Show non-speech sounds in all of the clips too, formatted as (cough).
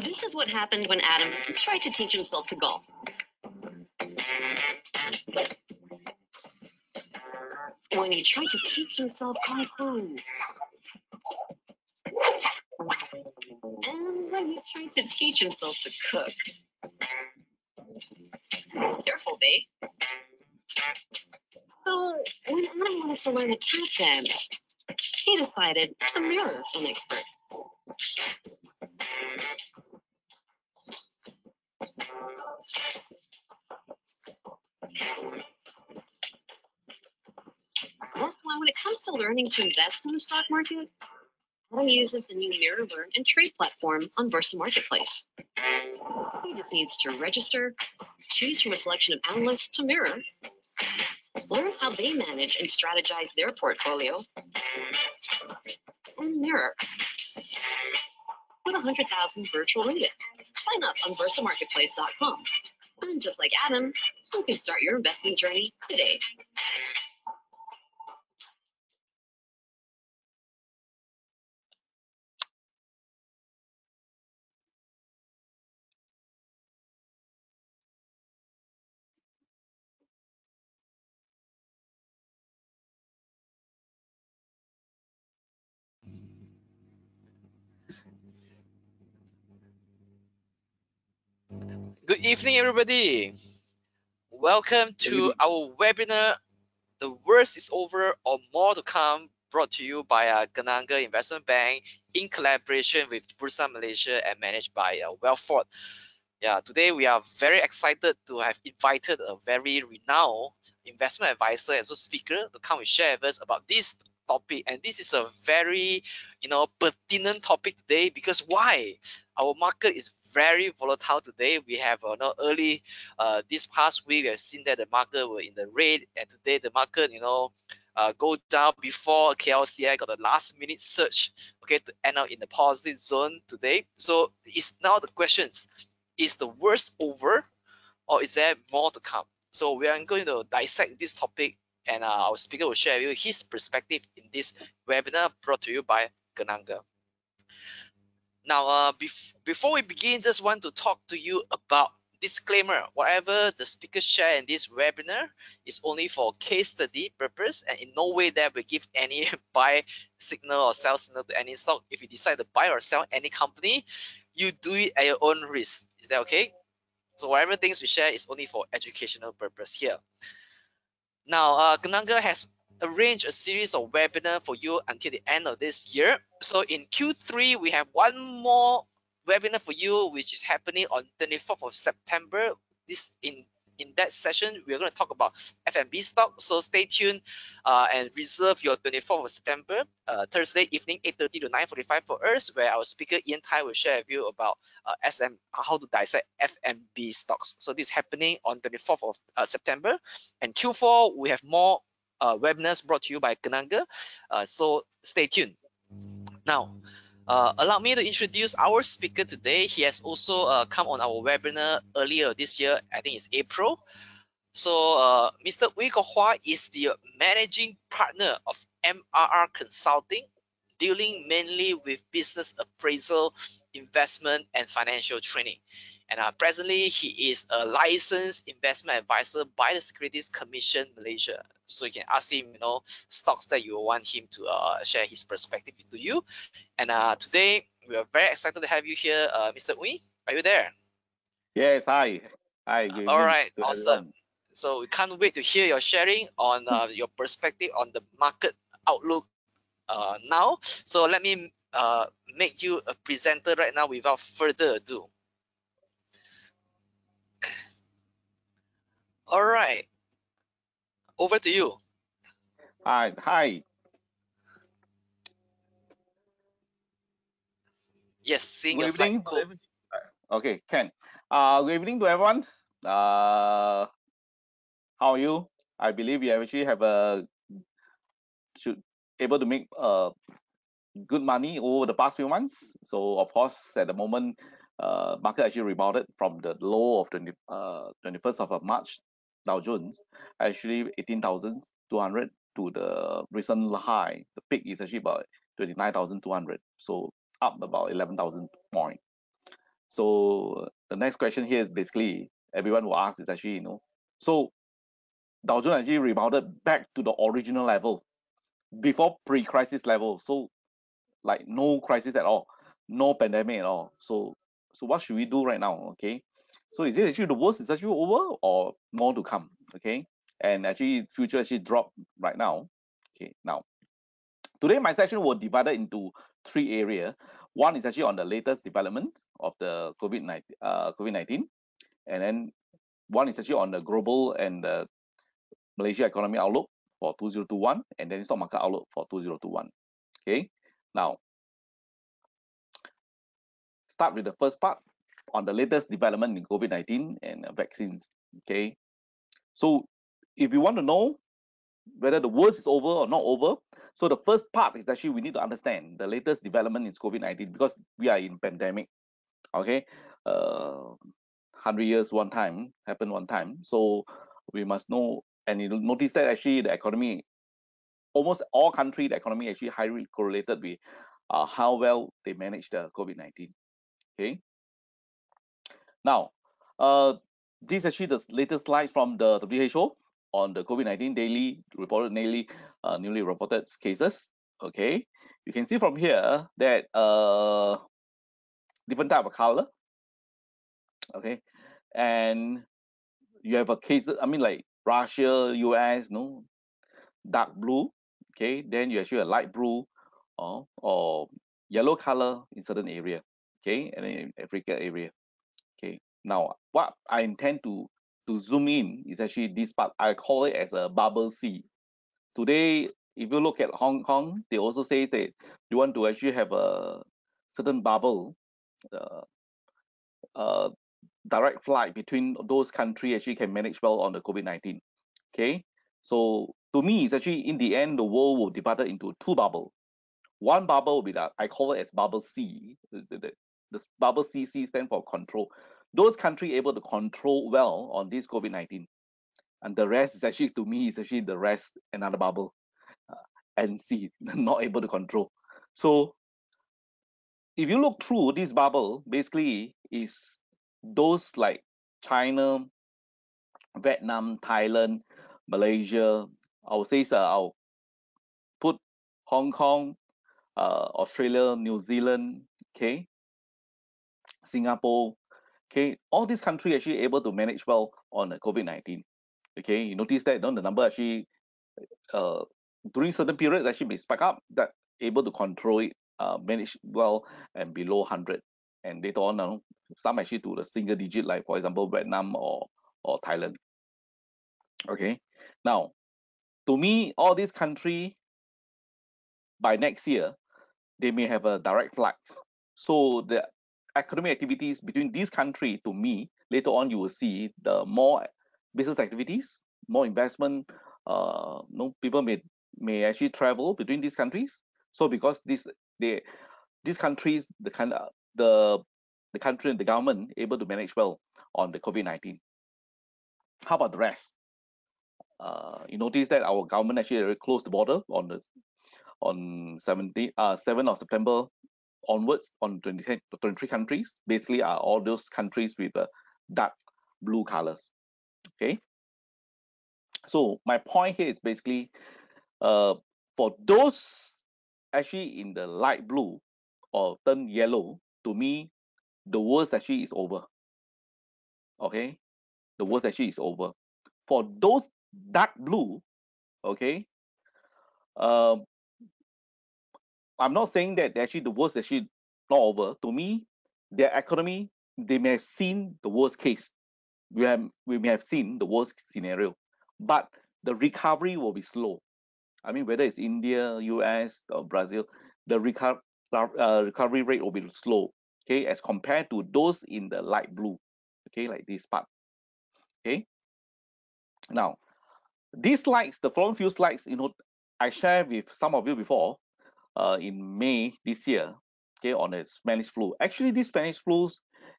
This is what happened when Adam tried to teach himself to golf. When he tried to teach himself kung fu. And when he tried to teach himself to cook. Careful, babe. So when Adam wanted to learn a tap dance, he decided to mirror an expert. When it comes to learning to invest in the stock market, Adam uses the new Mirror Learn and Trade platform on Bursa Marketplace. He just needs to register, choose from a selection of analysts to mirror, learn how they manage and strategize their portfolio, and mirror. Put 100,000 virtual it. Sign up on bursamarketplace.com. And just like Adam, you can start your investment journey today. Evening, everybody. Welcome to our webinar, The Worst is Over or More to Come, brought to you by uh, Kenanga Investment Bank in collaboration with Bursa Malaysia and managed by uh, Wealthfort. Yeah, today we are very excited to have invited a very renowned investment advisor as a speaker to come and share with us about this topic and this is a very you know pertinent topic today because why our market is very volatile today. We have uh, no early uh, this past week we have seen that the market were in the red and today the market you know uh, go down before KLCI got the last minute surge okay to end up in the positive zone today. So it's now the questions is the worst over or is there more to come? So we are going to dissect this topic and uh, our speaker will share with you his perspective in this webinar brought to you by Kenanga. Now, uh, bef before we begin, just want to talk to you about disclaimer. Whatever the speaker share in this webinar is only for case study purpose and in no way that we give any (laughs) buy signal or sell signal to any stock. If you decide to buy or sell any company, you do it at your own risk. Is that okay? So whatever things we share is only for educational purpose here. Now, uh, Kenanga has arranged a series of webinar for you until the end of this year. So in Q3, we have one more webinar for you, which is happening on 24th of September. This in in that session, we're going to talk about F&B stock. So stay tuned uh, and reserve your 24th of September, uh, Thursday evening, 8.30 to 9.45 for us, where our speaker Ian Tai will share with you about uh, SM, how to dissect F&B stocks. So this is happening on 24th of uh, September. And Q4, we have more uh, webinars brought to you by Kenanga. Uh, so stay tuned. Now, uh, allow me to introduce our speaker today. He has also uh, come on our webinar earlier this year. I think it's April. So uh, Mr. Wei Hua is the managing partner of MRR Consulting, dealing mainly with business appraisal, investment, and financial training. And uh, presently, he is a licensed investment advisor by the Securities Commission Malaysia. So you can ask him, you know, stocks that you want him to uh, share his perspective to you. And uh, today, we are very excited to have you here, uh, Mr. Ooi. Are you there? Yes, hi. Hi. All right, awesome. Everyone. So we can't wait to hear your sharing on uh, (laughs) your perspective on the market outlook uh, now. So let me uh, make you a presenter right now without further ado. All right. Over to you. Hi. Hi. Yes, seeing good evening. Okay, Ken. Uh, good evening to everyone. Uh, how are you? I believe you actually have a should able to make uh good money over the past few months. So of course, at the moment, uh, market actually rebounded from the low of 20, uh, 21st of March Dow Jones, actually 18,200 to the recent high. The peak is actually about 29,200. So up about 11,000 point. So the next question here is basically everyone will ask is actually, you know, so Dow Jones actually rebounded back to the original level before pre-crisis level. So like no crisis at all, no pandemic at all. So so what should we do right now? Okay. So is it actually the worst is actually over or more to come? Okay. And actually future actually drop right now. Okay. Now today my section will divided into three areas. One is actually on the latest development of the COVID-19, uh, COVID-19, and then one is actually on the global and the Malaysia economy outlook for 2021, and then stock market outlook for 2021. Okay, now start with the first part on the latest development in COVID-19 and vaccines. Okay, so if you want to know whether the worst is over or not over, so the first part is actually we need to understand the latest development in COVID-19 because we are in pandemic. Okay, uh, 100 years one time happened one time, so we must know and you notice that actually the economy, almost all country, the economy actually highly correlated with uh, how well they manage the COVID-19. Okay. Now, uh, this is actually the latest slide from the WHO on the COVID-19 daily reported daily uh, newly reported cases. Okay, you can see from here that uh, different type of color. Okay, and you have a case. I mean, like Russia, US, no, dark blue. Okay, then you actually a light blue or or yellow color in certain area. Okay, and then in Africa area. Now what I intend to to zoom in is actually this part. I call it as a bubble C. Today, if you look at Hong Kong, they also say that you want to actually have a certain bubble. Uh, uh, direct flight between those countries actually can manage well on the COVID-19. Okay, so to me, it's actually in the end, the world will divide into two bubbles. One bubble will be that I call it as bubble C. The, the, the bubble CC stand for control. Those countries able to control well on this COVID-19. And the rest is actually, to me, is actually the rest, another bubble. Uh, and see, (laughs) not able to control. So if you look through this bubble, basically is those like China, Vietnam, Thailand, Malaysia, I would say uh, I'll put Hong Kong, uh, Australia, New Zealand, okay, Singapore, okay, all these countries actually able to manage well on the COVID-19. Okay, you notice that don't the number actually uh, during certain periods actually be spike up that able to control it, uh, manage well and below 100 and later on uh, some actually to the single digit like for example Vietnam or or Thailand. Okay now to me all these country by next year they may have a direct flight so the economic activities between these countries to me later on you will see the more business activities more investment uh no people may may actually travel between these countries so because this they these countries the kind of the the country and the government able to manage well on the COVID-19. How about the rest? Uh, you notice that our government actually closed the border on the on 17 uh 7 of September onwards on 20, 23 countries. Basically, are all those countries with uh, dark blue colors. Okay. So my point here is basically uh, for those actually in the light blue or turn yellow, to me, the worst actually is over. Okay, the worst actually is over. For those dark blue, okay, um, I'm not saying that actually the worst actually not over. To me, their economy, they may have seen the worst case. We have we may have seen the worst scenario, but the recovery will be slow. I mean, whether it's India, US, or Brazil, the reco- uh, recovery rate will be slow okay, as compared to those in the light blue, okay, like this part, okay. Now, these slides, the following few slides, you know, I shared with some of you before uh, in May this year, okay, on the Spanish flu. Actually, this Spanish flu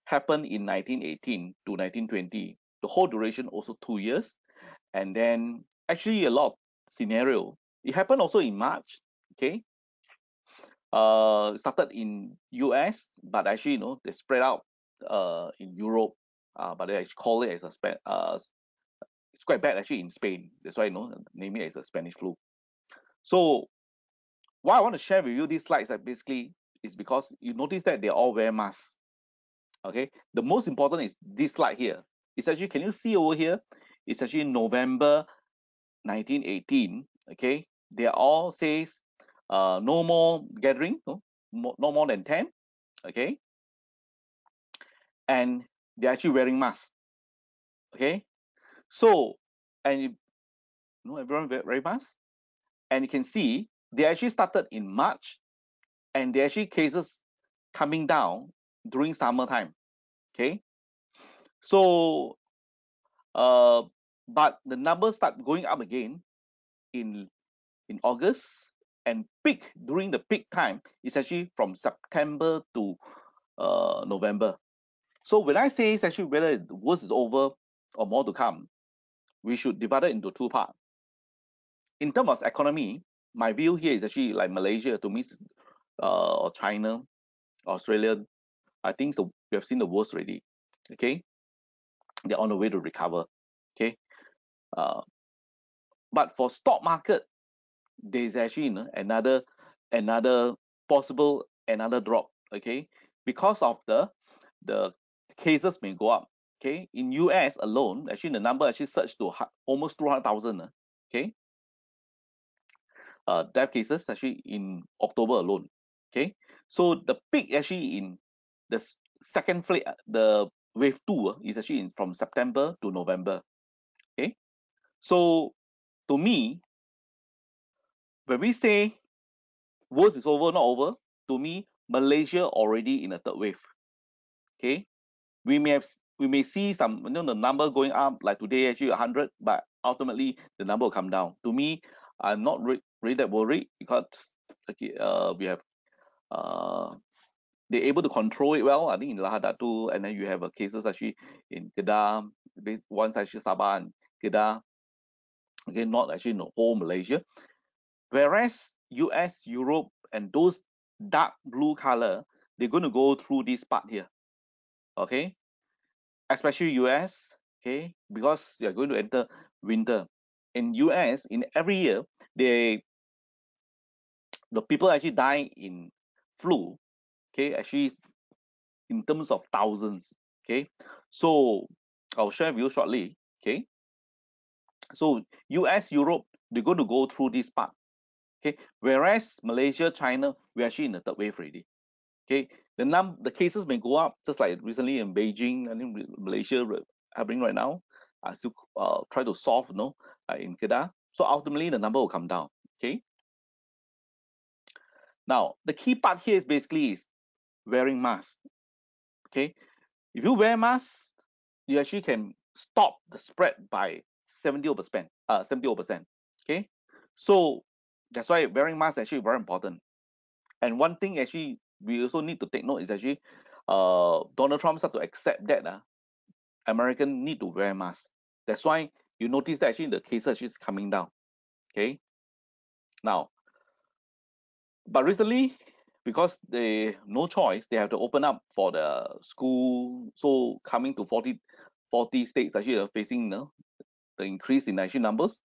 happened in 1918 to 1920. The whole duration also two years, and then actually a lot scenario. It happened also in March, okay, uh started in US, but actually, you know, they spread out uh, in Europe, uh, but they call it as a span. Uh, it's quite bad actually in Spain. That's why you know name it as a Spanish flu. So why I want to share with you these slides that basically is because you notice that they all wear masks. Okay, the most important is this slide here. It's actually can you see over here? It's actually November 1918. Okay, they all says uh, no more gathering, no, no more than 10. Okay, and they're actually wearing masks. Okay, so and you know everyone wear, wear masks, and you can see they actually started in March, and they actually cases coming down during summertime. Okay, so uh, but the numbers start going up again in in August and peak during the peak time is actually from September to uh, November. So when I say it's actually whether the worst is over or more to come, we should divide it into two parts. In terms of economy, my view here is actually like Malaysia to me, uh, or China, Australia. I think so. We have seen the worst already. Okay, they're on the way to recover. Okay, uh, but for stock market, there's actually you know, another another possible another drop. Okay, because of the the cases may go up. Okay, in US alone, actually the number actually surged to almost 200,000. Okay, uh, death cases actually in October alone. Okay, so the peak actually in the second phase, uh, the wave two uh, is actually in, from September to November. Okay, so to me, when we say worst is over, not over, to me, Malaysia already in a third wave. Okay, we may have we may see some you know the number going up like today actually 100 but ultimately the number will come down to me i'm not re really that worried because uh, we have uh, they're able to control it well. I think in Lahad Datu and then you have uh, cases actually in kedah this one actually sabah and kedah okay not actually in the whole malaysia. Whereas us europe and those dark blue color they're going to go through this part here okay? Especially US, okay, because they are going to enter winter. In US, in every year, they the people actually die in flu, okay, actually in terms of thousands, okay. So I'll share with you shortly, okay. So US, Europe, they're going to go through this part, okay. Whereas Malaysia, China, we're actually in the third wave already, okay the num the cases may go up just like recently in beijing i think malaysia happening right now i still uh, try to solve you know in kedah. So ultimately the number will come down. Okay? Now the key part here is basically is wearing mask. Okay? If you wear mask you actually can stop the spread by 70 percent uh 70 percent. Okay? So that's why wearing mask is actually very important. And one thing actually we also need to take note is actually uh, Donald Trump start to accept that uh, American need to wear masks. That's why you notice that actually the cases is coming down. Okay. Now, but recently, because they no choice, they have to open up for the school. So coming to 40, 40 states actually are facing you know, the increase in actually numbers.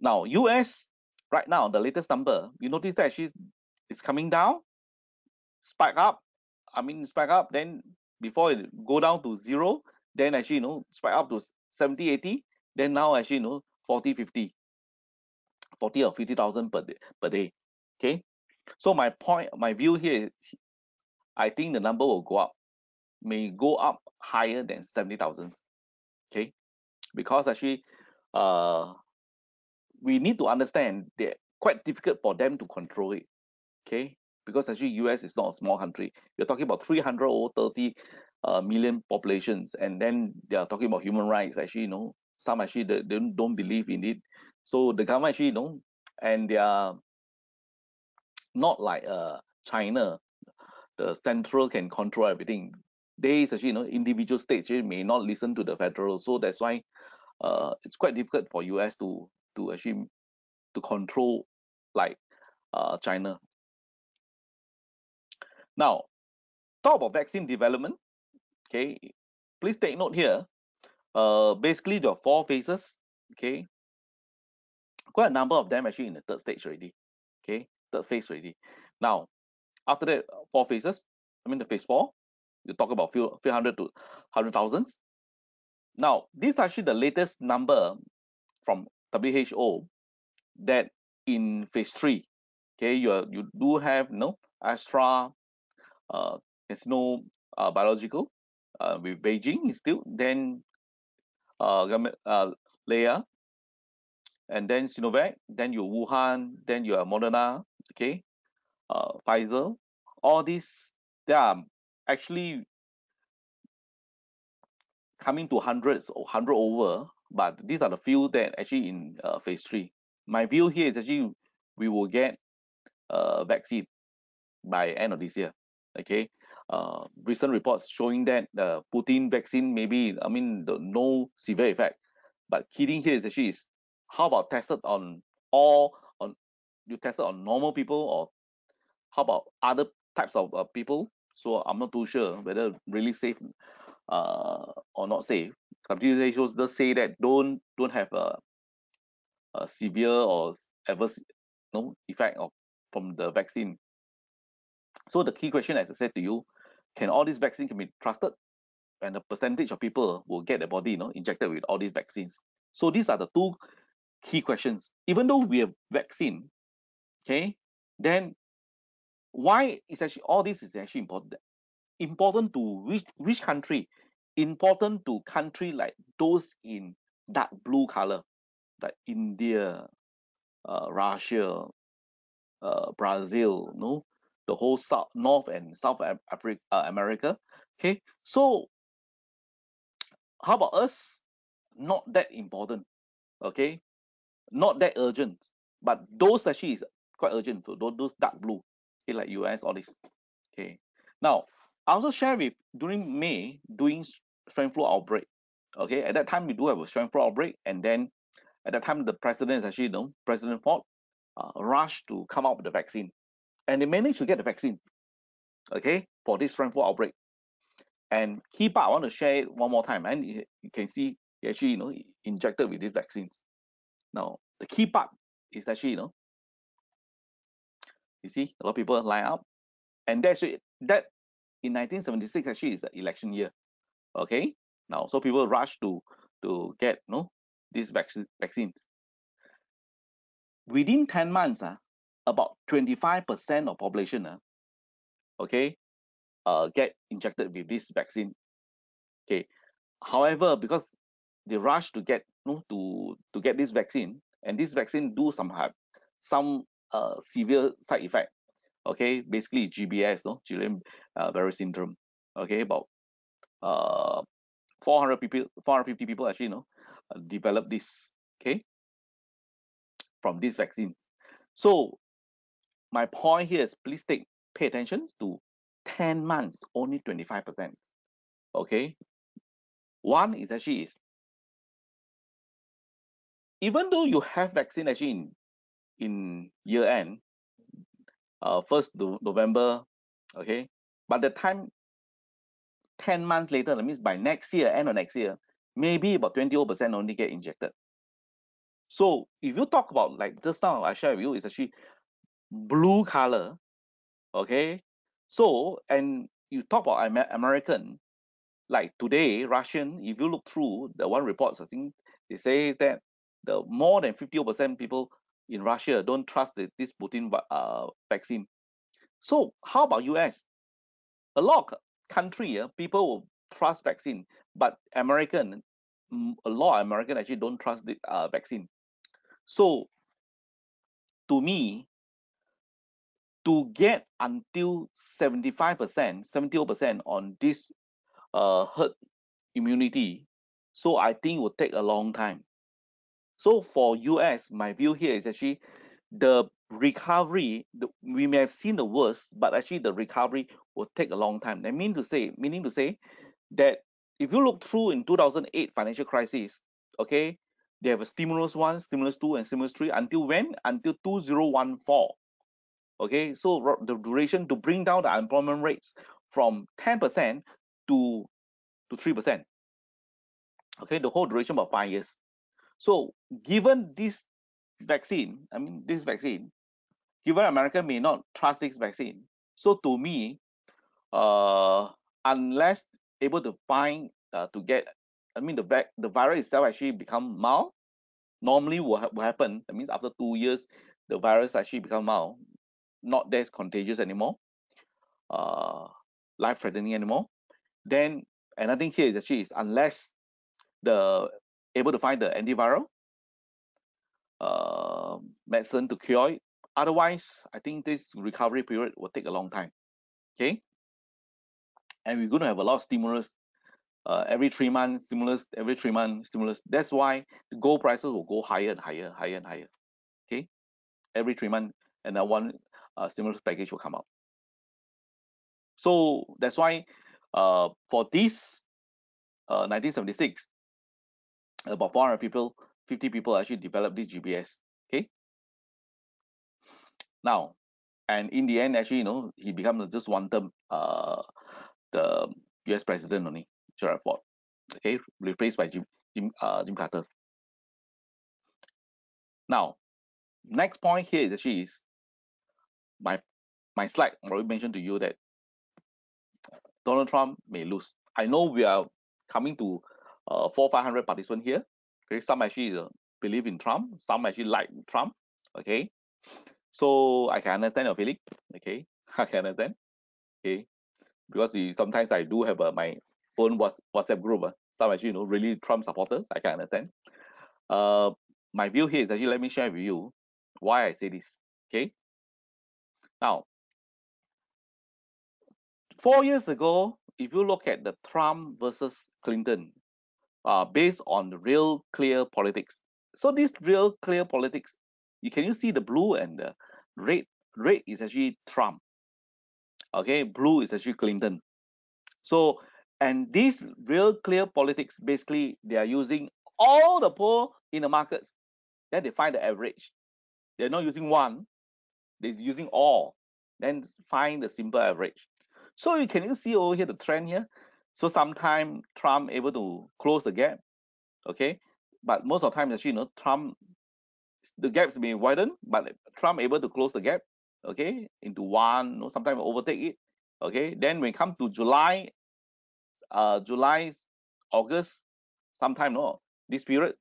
Now, US right now, the latest number, you notice that actually it's coming down spike up i mean spike up then before it go down to zero then actually you know spike up to 70 80 then now actually you know 40 50 40 or 50,000 per day, per day okay so my point my view here is i think the number will go up may go up higher than 70,000 okay because actually uh we need to understand that quite difficult for them to control it okay because actually US is not a small country. You're talking about 300 or 30 uh, million populations, and then they are talking about human rights. Actually, you know, some actually they, they don't believe in it. So the government actually, know, and they are not like uh, China, the central can control everything. They actually, you know, individual states may not listen to the federal. So that's why uh, it's quite difficult for US to to actually to control like uh, China. Now, talk about vaccine development. Okay, please take note here. Uh, basically, there are four phases. Okay, quite a number of them actually in the third stage already. Okay, third phase already. Now, after that, uh, four phases. I mean, the phase four, you talk about few few hundred to hundred thousands. Now, this is actually the latest number from WHO that in phase three, okay, you are, you do have you know Astra, uh, CanSino uh, Biological, uh, with Beijing still then uh, uh Leia, and then Sinovac, then you Wuhan, then you have Moderna, okay, uh, Pfizer, all these they are actually coming to hundreds or hundred over, but these are the few that actually in uh, phase three. My view here is actually we will get a vaccine by end of this year. Okay, uh, recent reports showing that the Putin vaccine maybe I mean the no severe effect, but kidding here is actually is how about tested on all on you tested on normal people or how about other types of uh, people? So I'm not too sure whether really safe uh, or not safe. WHO just say that don't don't have a, a severe or adverse no effect of from the vaccine. So the key question, as I said to you, can all these vaccines can be trusted? And the percentage of people will get their body, you know, injected with all these vaccines. So these are the two key questions. Even though we have vaccine, okay, then why is actually all this is actually important? Important to which which country? Important to country like those in dark blue color, like India, uh, Russia, uh, Brazil, no, the whole South, North and South Africa, uh, America. Okay, so how about us? Not that important. Okay, not that urgent, but those actually is quite urgent for those, dark blue, okay, like US, all this. Okay, now I also share with during May doing swine flu outbreak. Okay, at that time we do have a swine flu outbreak, and then at that time the president is actually, you know, President Ford, uh, rushed to come out with the vaccine, and they managed to get the vaccine. Okay, for this swine flu outbreak. And part I want to share it one more time, and you can see he actually, you know, injected with these vaccines. Now the key part is actually, you know, you see a lot of people line up, and that's it. That in 1976 actually is the election year. Okay, now so people rush to to get you know these vaccine vaccines. Within 10 months, uh, about 25% of population, uh, okay, uh, get injected with this vaccine. Okay, however, because they rush to get you know, to to get this vaccine, and this vaccine do some have some uh, severe side effect. Okay, basically GBS, no, Guillain uh, Barre syndrome. Okay, about uh 400 people 450 people actually you know develop this okay from these vaccines so my point here is please take pay attention to 10 months only 25 percent okay? One is actually is even though you have vaccine actually in in year end uh first november okay? By the time 10 months later that means by next year end of next year maybe about 20 percent only get injected. So if you talk about like just now i share with you is actually blue color okay? So and you talk about Amer- american like today russian if you look through the one reports i think they say that the more than 50 percent people in russia don't trust the, this putin uh, vaccine. So how about us a lot of country uh, people will trust vaccine but american a lot of american actually don't trust the uh, vaccine. So to me to get until 75%, 70% on this uh, herd immunity, so I think it will take a long time. So for US, my view here is actually the recovery, the, we may have seen the worst, but actually the recovery will take a long time. I mean to say, meaning to say that if you look through in 2008 financial crisis, okay, they have a stimulus one, stimulus two, and stimulus three until when? Until 2014 okay so the duration to bring down the unemployment rates from 10% to to 3%. Okay, the whole duration about five years. So given this vaccine, I mean, this vaccine, given America may not trust this vaccine, so to me, uh, unless able to find uh, to get, I mean, the the virus itself actually become mild. Normally, what ha will happen? That means after two years, the virus actually become mild, not as contagious anymore, uh, life-threatening anymore. Then another thing here is actually is unless the able to find the antiviral uh, medicine to cure it. Otherwise, I think this recovery period will take a long time. Okay. And we're going to have a lot of stimulus uh, every three months, stimulus, every three months, stimulus. That's why the gold prices will go higher and higher, higher and higher. Okay. Every three months, and then one uh, stimulus package will come out. So that's why uh, for this uh, 1976, (tsk) about 400 people, 50 people actually developed this GBS. Okay. Now, and in the end, actually, you know, he becomes just one term, uh, the U.S. president only, Gerald Ford. Okay, replaced by Jim Jim uh, Jim Carter. Now, next point here is actually is my my slide already mentioned to you that Donald Trump may lose. I know we are coming to uh, four, 500 participants here. Okay, some actually uh, believe in Trump, some actually like Trump. Okay, so I can understand your feeling. Okay, (laughs) I can understand. Okay, because we, sometimes I do have uh, my own WhatsApp group. Uh, some actually you know really Trump supporters. I can understand. Uh, my view here is actually let me share with you why I say this. Okay, now four years ago, if you look at the Trump versus Clinton, uh, based on the real clear politics. So this real clear politics, you can you see the blue and the red? Red is actually Trump. Okay, blue is actually Clinton. So and this real clear politics, basically they are using all the poll in the markets. Then they find the average. They're not using one, they're using all. Then find the simple average. So you can you see over here the trend here? So sometimes Trump able to close the gap, okay, but most of the time actually, you know, Trump the gaps may widen, but Trump able to close the gap, okay, into one, know, sometimes overtake it, okay. Then when come to July, uh, July, August, sometime no, this period,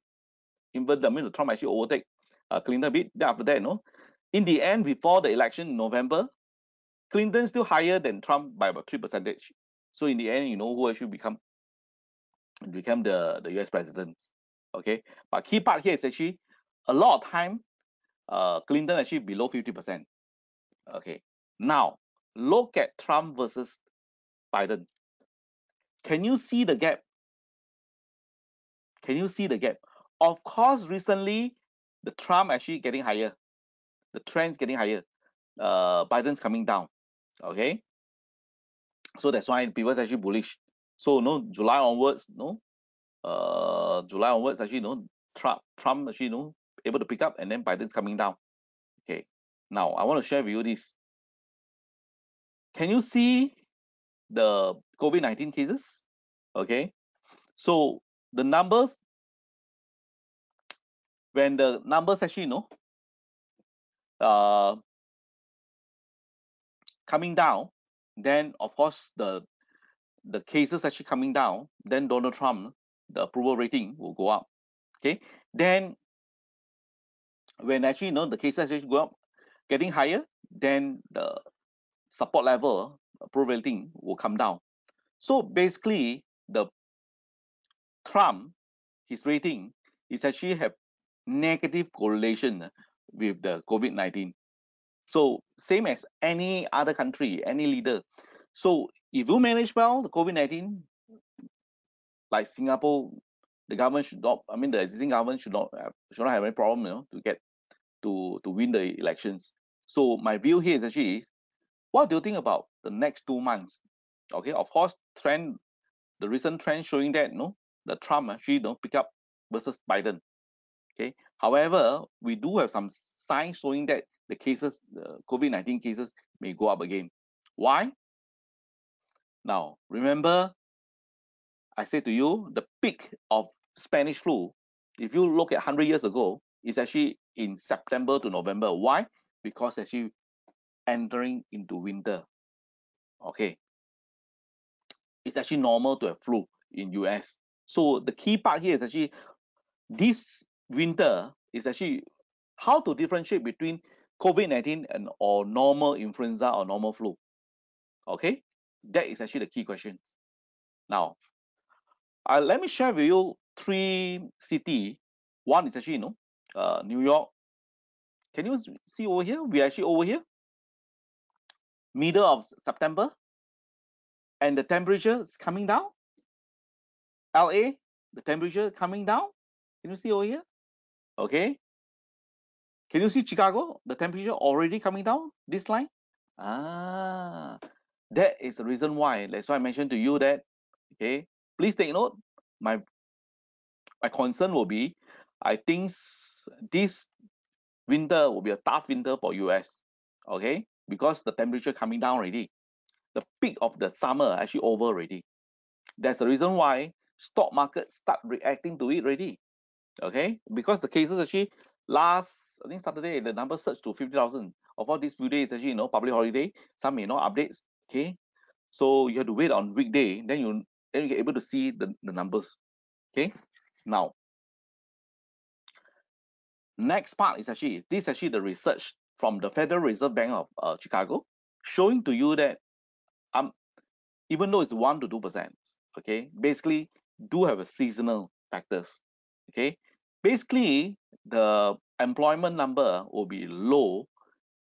even the middle Trump actually overtake uh, Clinton a bit. Then after that, no, in the end, before the election in November, Clinton still higher than Trump by about three percentage. So in the end, you know who actually become become the the US president. Okay, but key part here is actually a lot of time, uh, Clinton actually below 50%. Okay, now look at Trump versus Biden. Can you see the gap? Can you see the gap? Of course, recently the Trump actually getting higher, the trend's getting higher. Uh, Biden's coming down. Okay, so that's why people are actually bullish. So no July onwards, no, uh, July onwards actually no Trump Trump actually no able to pick up, and then Biden's coming down. Okay, now I want to share with you this. Can you see the COVID nineteen cases? Okay, so the numbers when the numbers actually no uh coming down then of course the the cases actually coming down, then Donald Trump, the approval rating will go up. Okay, then when actually you know the cases actually go up, getting higher, then the support level approval rating will come down. So basically, the Trump, his rating is actually have negative correlation with the COVID-19. So same as any other country, any leader. So if you manage well the COVID-19, like Singapore, the government should not, I mean, the existing government should not have, should not have any problem, you know, to get to to win the elections. So my view here is actually, what do you think about the next two months? Okay, of course, trend, the recent trend showing that, you know, the Trump actually, you know, pick up versus Biden. Okay, however, we do have some signs showing that the cases, the COVID-19 cases may go up again. Why? Now, remember, I say to you, the peak of Spanish flu, if you look at 100 years ago, is actually in September to November. Why? Because actually entering into winter. Okay. It's actually normal to have flu in US. So the key part here is actually this winter is actually how to differentiate between COVID-19 and or normal influenza or normal flu. Okay, that is actually the key question. Now, uh, let me share with you three city. One is actually, you know, uh, New York. Can you see over here? We are actually over here, middle of September, and the temperature is coming down. LA, the temperature coming down. Can you see over here? Okay. Can you see Chicago? The temperature already coming down this line. Ah, that is the reason why. That's why I mentioned to you that. Okay, please take note. My my concern will be, I think this winter will be a tough winter for US. Okay, because the temperature coming down already. The peak of the summer actually over already. That's the reason why stock market start reacting to it already. Okay, because the cases actually last I think Saturday the number surged to 50,000. Of all these few days actually you know public holiday, some may not updates. Okay, so you have to wait on weekday, then you then you get able to see the, the numbers. Okay, now next part is actually this is actually the research from the Federal Reserve Bank of uh, Chicago showing to you that um even though it's one to two percent, okay, basically do have a seasonal factors. Okay, basically the employment number will be low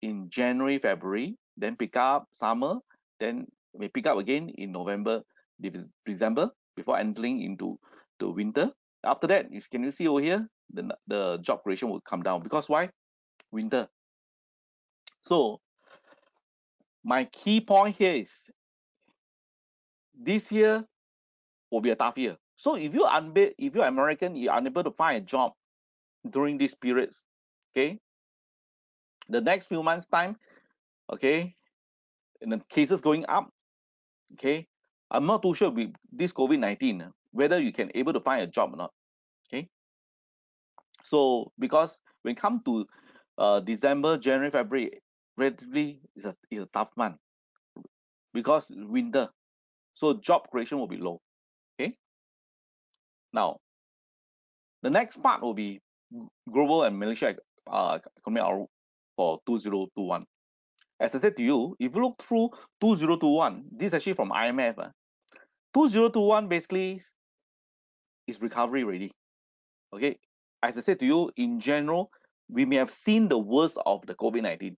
in January, February, then pick up summer, then may pick up again in November, December before entering into the winter. After that, if can you see over here, the, the job creation will come down because why? (tsk) Winter. So my key point here is this year will be a tough year. So if you're if you're American, you're unable to find a job during these periods, okay? The next few months time, okay, and the cases going up, okay, I'm not too sure with this COVID-19 whether you can able to find a job or not, okay? So because when come to uh, December, January, February, relatively is a, is a tough month because winter, so job creation will be low? Now, the next part will be global and Malaysia uh, economic outlook for 2021. As I said to you, if you look through 2021, this is actually from IMF. Uh, 2021 basically is recovery ready. Okay, as I said to you, in general, we may have seen the worst of the COVID-19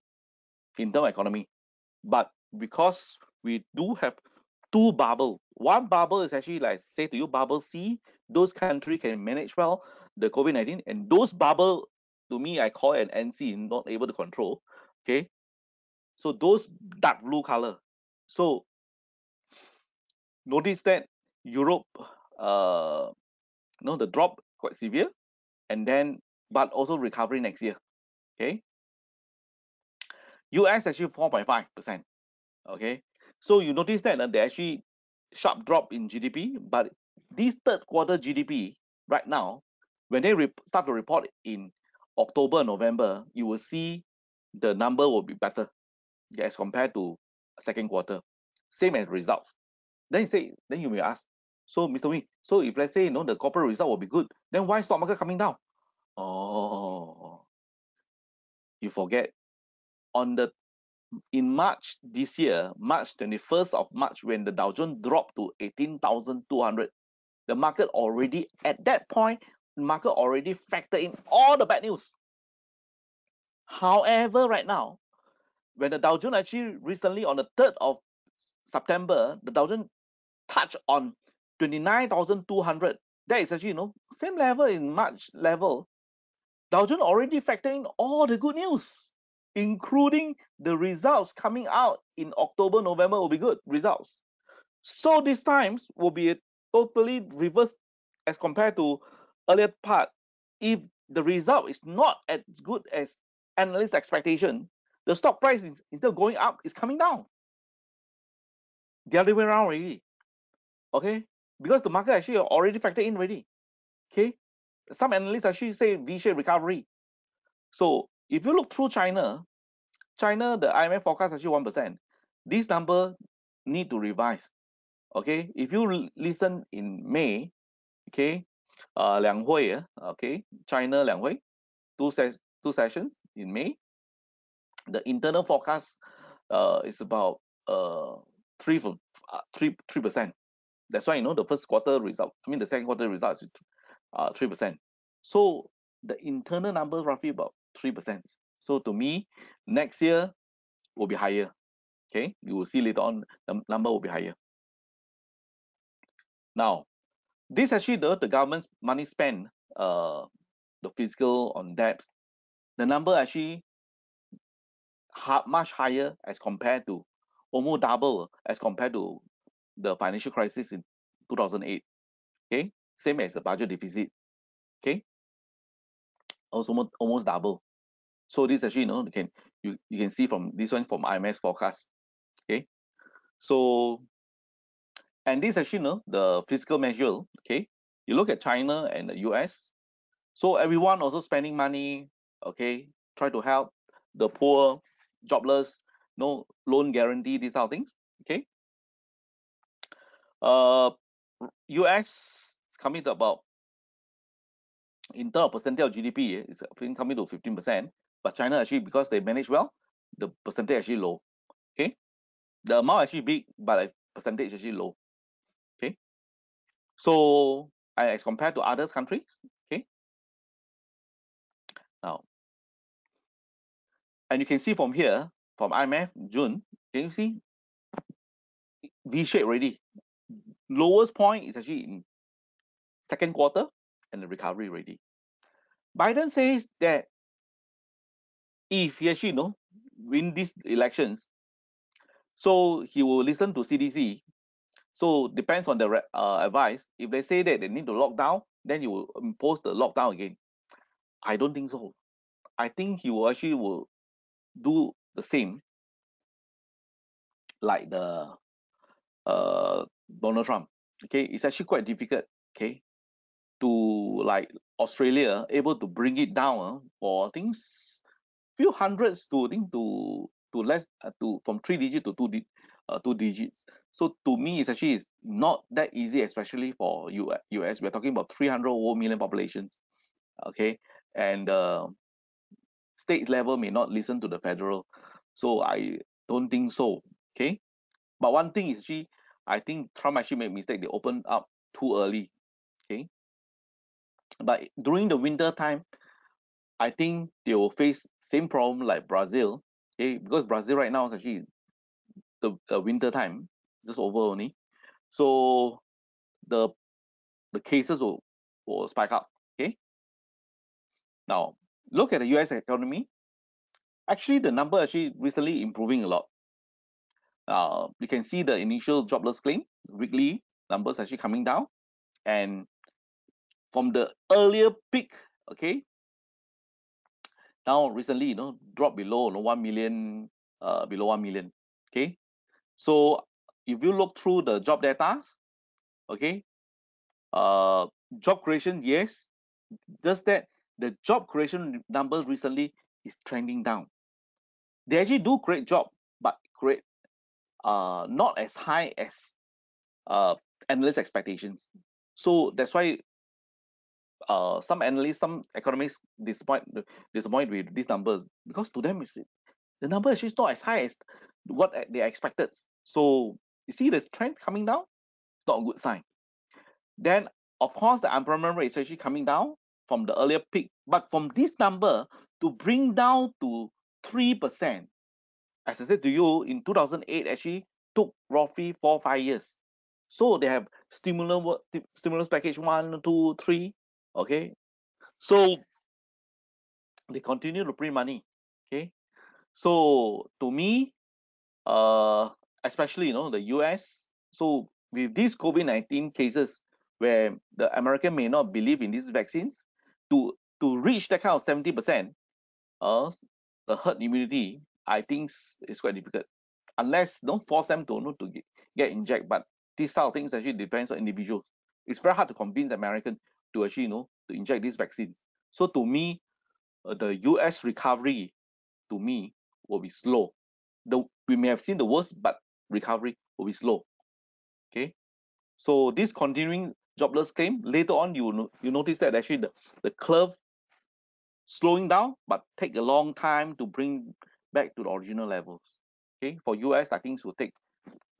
in term economy, but because we do have two bubble, one bubble is actually like say to you, bubble C, those country can manage well the COVID-19, and those bubble to me, I call an NC, not able to control. Okay. So those dark blue color. So notice that Europe, uh, know, the drop quite severe, and then but also recovery next year. Okay. US actually 4.5 percent. Okay. So you notice that uh, they actually sharp drop in GDP, but this third quarter GDP right now, when they start to report in October, November, you will see the number will be better as compared to second quarter. Same as results. Then you say, then you may ask, so Mr. Wing, so if let's say you know the corporate result will be good, then why stock market coming down? Oh, you forget on the in March this year, March 21st of March, when the Dow Jones dropped to 18,200, the market already at that point the market already factor in all the bad news. However, right now, when the Dow Jones actually recently on the 3rd of September, the Dow Jones touched on 29,200. That is actually, you know, same level in March level. Dow Jones already factoring all the good news, including the results coming out in October, November will be good results. So these times will be totally reversed as compared to earlier part, if the result is not as good as analyst expectation, the stock price is instead of going up, is coming down. The other way around already. Okay. because the market actually already factored in already. Okay, some analysts actually say V-shaped recovery. So if you look through China, China the IMF forecast actually one percent. This number need to revise. Okay, if you listen in May, okay, uh, Liang Hui, uh, okay, China Liang Hui, two ses- two sessions in May. The internal forecast uh, is about uh, three for uh, three three percent. That's why you know the first quarter result. I mean the second quarter result is uh three percent. So the internal number roughly about three percent. So to me, next year will be higher. Okay, you will see later on the number will be higher. Now, this actually the the government's money spent uh the fiscal on debts. The number actually ha- much higher as compared to almost double as compared to the financial crisis in 2008 okay? Same as the budget deficit. Okay? Also almost, double. So this actually you know you can you, you can see from this one from IMF forecast. Okay? So and this actually you know the fiscal measure okay you look at China and the US so everyone also spending money okay try to help the poor jobless no loan guarantee these are things okay uh US is coming to about in terms of percentage of GDP, it's coming to 15%. But China actually, because they manage well, the percentage actually low. Okay. The amount actually big, but the percentage actually low. So as compared to other countries, okay. Now, and you can see from here, from IMF June, can you see V shape already? Lowest point is actually in second quarter and the recovery already. Biden says that if he actually you know win these elections, so he will listen to CDC. So depends on the uh, advice. If they say that they need to lock down, then you will impose the lockdown again. I don't think so. I think he will actually will do the same like the uh Donald Trump. Okay, it's actually quite difficult. Okay, to like Australia able to bring it down uh, for things few hundreds to think to to less uh, to from three digits to two di- uh, two digits. So to me, it's actually not that easy, especially for US. We're talking about 300 over million populations. Okay, and uh, state level may not listen to the federal. So I don't think so. Okay, but one thing is actually, I think Trump actually made mistake. They opened up too early. Okay, but during the winter time, I think they will face same problem like Brazil. Okay, because Brazil right now is actually the, the winter time just over only. So the the cases will, will spike up. Okay. Now look at the US economy. Actually, the number actually recently improving a lot. Uh, you can see the initial jobless claim weekly numbers actually coming down, and from the earlier peak, okay, now recently you know dropped below you know, 1 million uh below 1 million okay so if you look through the job data okay uh job creation yes just that the job creation numbers recently is trending down they actually do create job but create uh not as high as uh analyst expectations so that's why uh some analysts some economists disappoint disappoint with these numbers because to them the number is not as high as what they expected. So you see the trend coming down, it's not a good sign. Then of course the unemployment rate is actually coming down from the earlier peak, but from this number to bring down to three percent, as I said to you, in 2008 actually took roughly four five years. So they have stimulus stimulus package one, two, three. Okay, so they continue to print money. Okay, so to me, uh, especially you know the US. So with these COVID-19 cases where the American may not believe in these vaccines, to to reach that kind of 70%, uh, the herd immunity, I think is quite difficult. Unless don't force them to know to get, get inject, but these type of things actually depends on individuals. it's very hard to convince American to actually, you know, to inject these vaccines. So to me, uh, the US recovery, to me, will be slow. The, we may have seen the worst, but recovery will be slow. Okay. So this continuing jobless claim, later on, you, you notice that actually the, the curve slowing down, but take a long time to bring back to the original levels. Okay. For US, I think it will take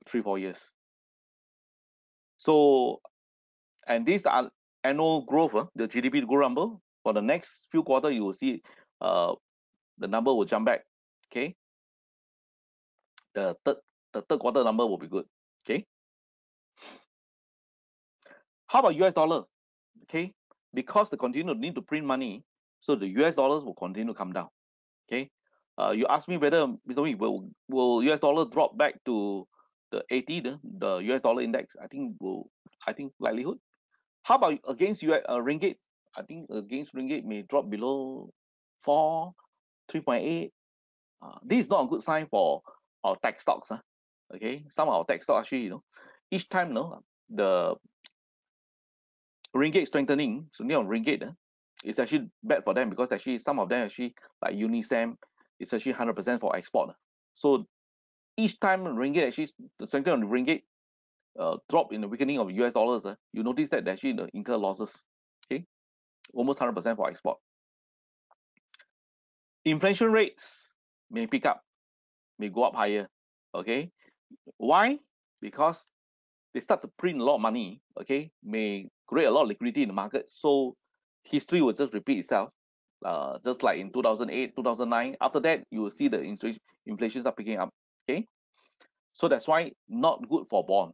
three, four years. So, and these are annual growth, uh, the GDP growth number for the next few quarter, you will see uh, the number will jump back. Okay. The third, the third quarter number will be good. Okay. How about US dollar? Okay. Because they continue to need to print money, so the US dollars will continue to come down. Okay. Uh, you ask me whether Mr. Ooi, will will US dollar drop back to the 80, the, the US dollar index? I think will I think likelihood. How about against US uh, ringgit? I think against ringgit may drop below four, 3.8. Uh, this is not a good sign for our tech stocks. Huh? Okay, some of our tech stocks actually, you know, each time, you know, the ringgit strengthening, so near ringgit, uh, it's actually bad for them because actually some of them actually like Unisem, it's actually 100% for export. So each time ringgit actually the strength on ringgit uh, drop in the weakening of US dollars, uh, you notice that they actually the incur losses. Okay, almost 100% for export. Inflation rates may pick up, may go up higher. Okay, why? Because they start to print a lot of money. Okay, may create a lot of liquidity in the market. So history will just repeat itself. Uh, just like in 2008, 2009. After that, you will see the inflation start picking up. Okay, so that's why not good for bond.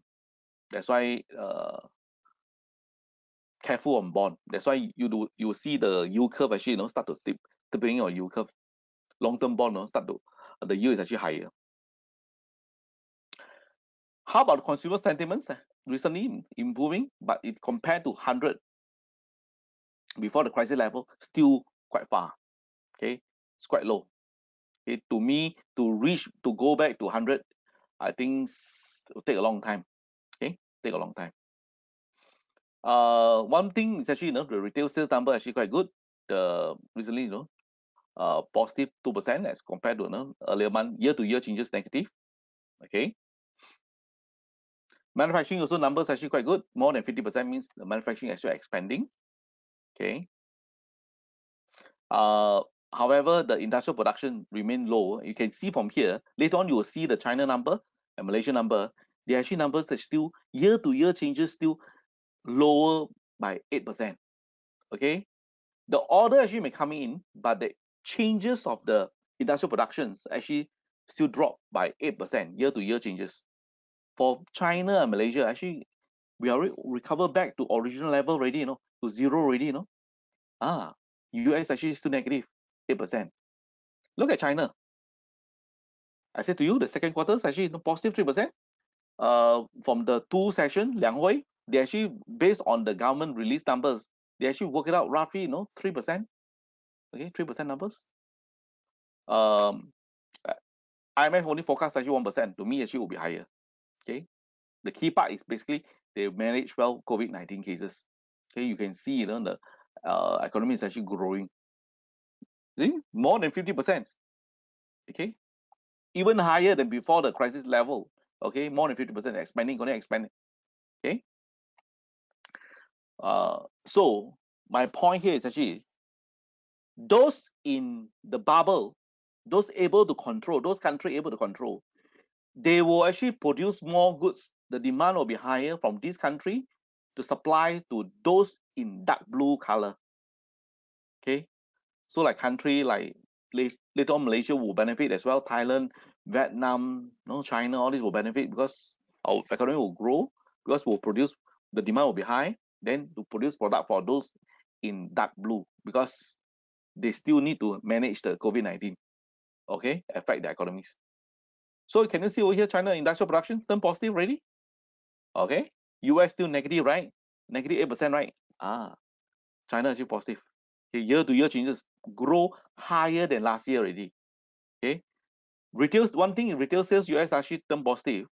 That's why uh, careful on bond. That's why you do you see the yield curve actually you know start to steep steepening on yield curve. Long term bond you know, start to the yield is actually higher. How about consumer sentiments? Recently improving, but if compared to 100 before the crisis level, still quite far. Okay, it's quite low. Okay, to me, to reach to go back to 100, I think it will take a long time. Okay, take a long time. Uh, one thing is actually, you know, the retail sales number actually quite good. The recently, you know, uh, positive two percent as compared to you know, earlier month. Year to year changes negative. Okay. Manufacturing also numbers actually quite good. More than 50% means the manufacturing actually expanding. Okay. Uh, however, the industrial production remain low. You can see from here. Later on, you will see the China number and Malaysia number. The actually numbers that still year to year changes still lower by 8%. Okay. The order actually may come in, but the changes of the industrial productions actually still drop by 8% year to year changes. For China and Malaysia, actually, we are recover back to original level already, you know, to zero already, you know. Ah, US actually still negative 8%. Look at China. I said to you, the second quarter is actually positive 3%. Uh, from the two session, Liang Hui, they actually based on the government release numbers, they actually work it out roughly, you know, three percent. Okay, three percent numbers. Um, IMF only forecast actually one percent. To me, actually will be higher. Okay, the key part is basically they manage well COVID nineteen cases. Okay, you can see, you know, the uh, economy is actually growing. See, more than fifty percent. Okay, even higher than before the crisis level. Okay, more than fifty percent expanding, going to expand. Okay, uh, so my point here is actually those in the bubble, those able to control, those country able to control, they will actually produce more goods. The demand will be higher from this country to supply to those in dark blue color. Okay, so like country like little Malaysia will benefit as well. Thailand, Vietnam, no China, all these will benefit because our economy will grow because we'll produce the demand will be high then to produce product for those in dark blue because they still need to manage the COVID-19, okay, affect the economies. So can you see over here, China industrial production turn positive already? Okay, US still negative, right? Negative 8%, right? Ah, China is still positive. Okay, year to year changes grow higher than last year already. Okay, retail, one thing in retail sales, US actually turn positive.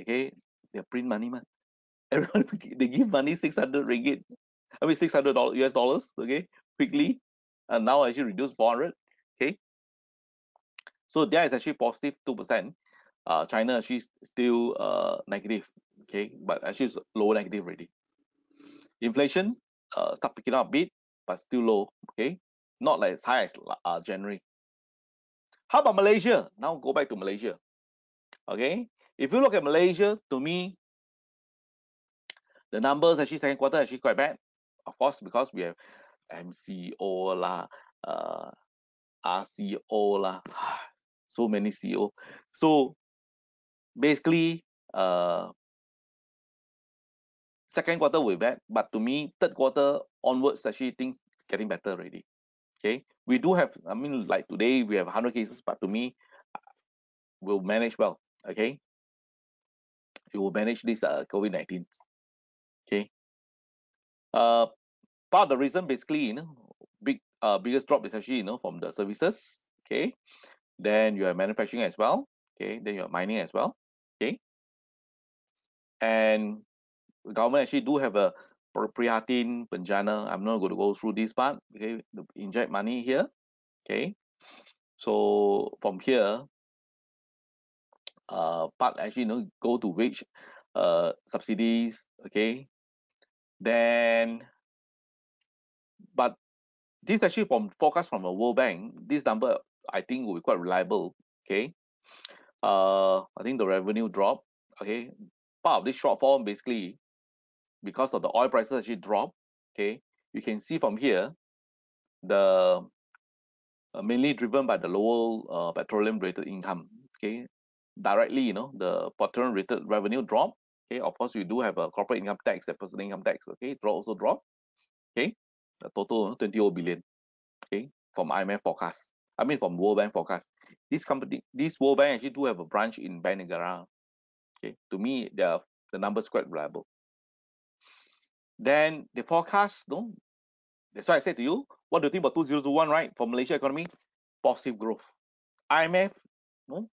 Okay, they print money, man. (laughs) everyone they give money 600 ringgit i mean 600 us dollars okay quickly and now actually reduce 400 okay so there is actually positive positive 2 percent uh china actually still uh negative okay? But actually it's low negative already. Inflation uh start picking up a bit but still low okay? Not like as high as uh, january. How about malaysia? Now go back to malaysia okay? If you look at malaysia to me the numbers actually second quarter actually quite bad. Of course because we have mco lah uh rco lah. (sighs) So many co so basically uh second quarter will be bad but to me third quarter onwards actually things getting better already. Okay? We do have i mean like today we have 100 cases but to me we'll manage well. Okay? We will manage this uh, covid-19 okay? Uh part of the reason basically you know big uh biggest drop is actually you know from the services. Okay? Then you have manufacturing as well. Okay? Then you have mining as well okay and the government actually do have a Prihatin Penjana. I'm not going to go through this part. Okay, inject money here. Okay, so from here, uh, part actually you know go to wage uh subsidies. Okay, then but this actually from forecast from a World Bank. This number I think will be quite reliable. Okay, uh, I think the revenue drop. Okay, part of this shortfall basically because of the oil prices actually drop okay? You can see from here the uh, mainly driven by the lower uh, petroleum related income okay? Directly you know the petroleum related revenue drop okay? Of course you do have a corporate income tax and personal income tax okay? Drop also drop okay? The total 20 billion okay? From imf forecast i mean from world bank forecast this company this world bank actually do have a branch in Bank Negara. okay to me are the numbers quite reliable then the forecast, no, that's why I said to you, what do you think about 2021, right? For Malaysia economy, positive growth. IMF, no,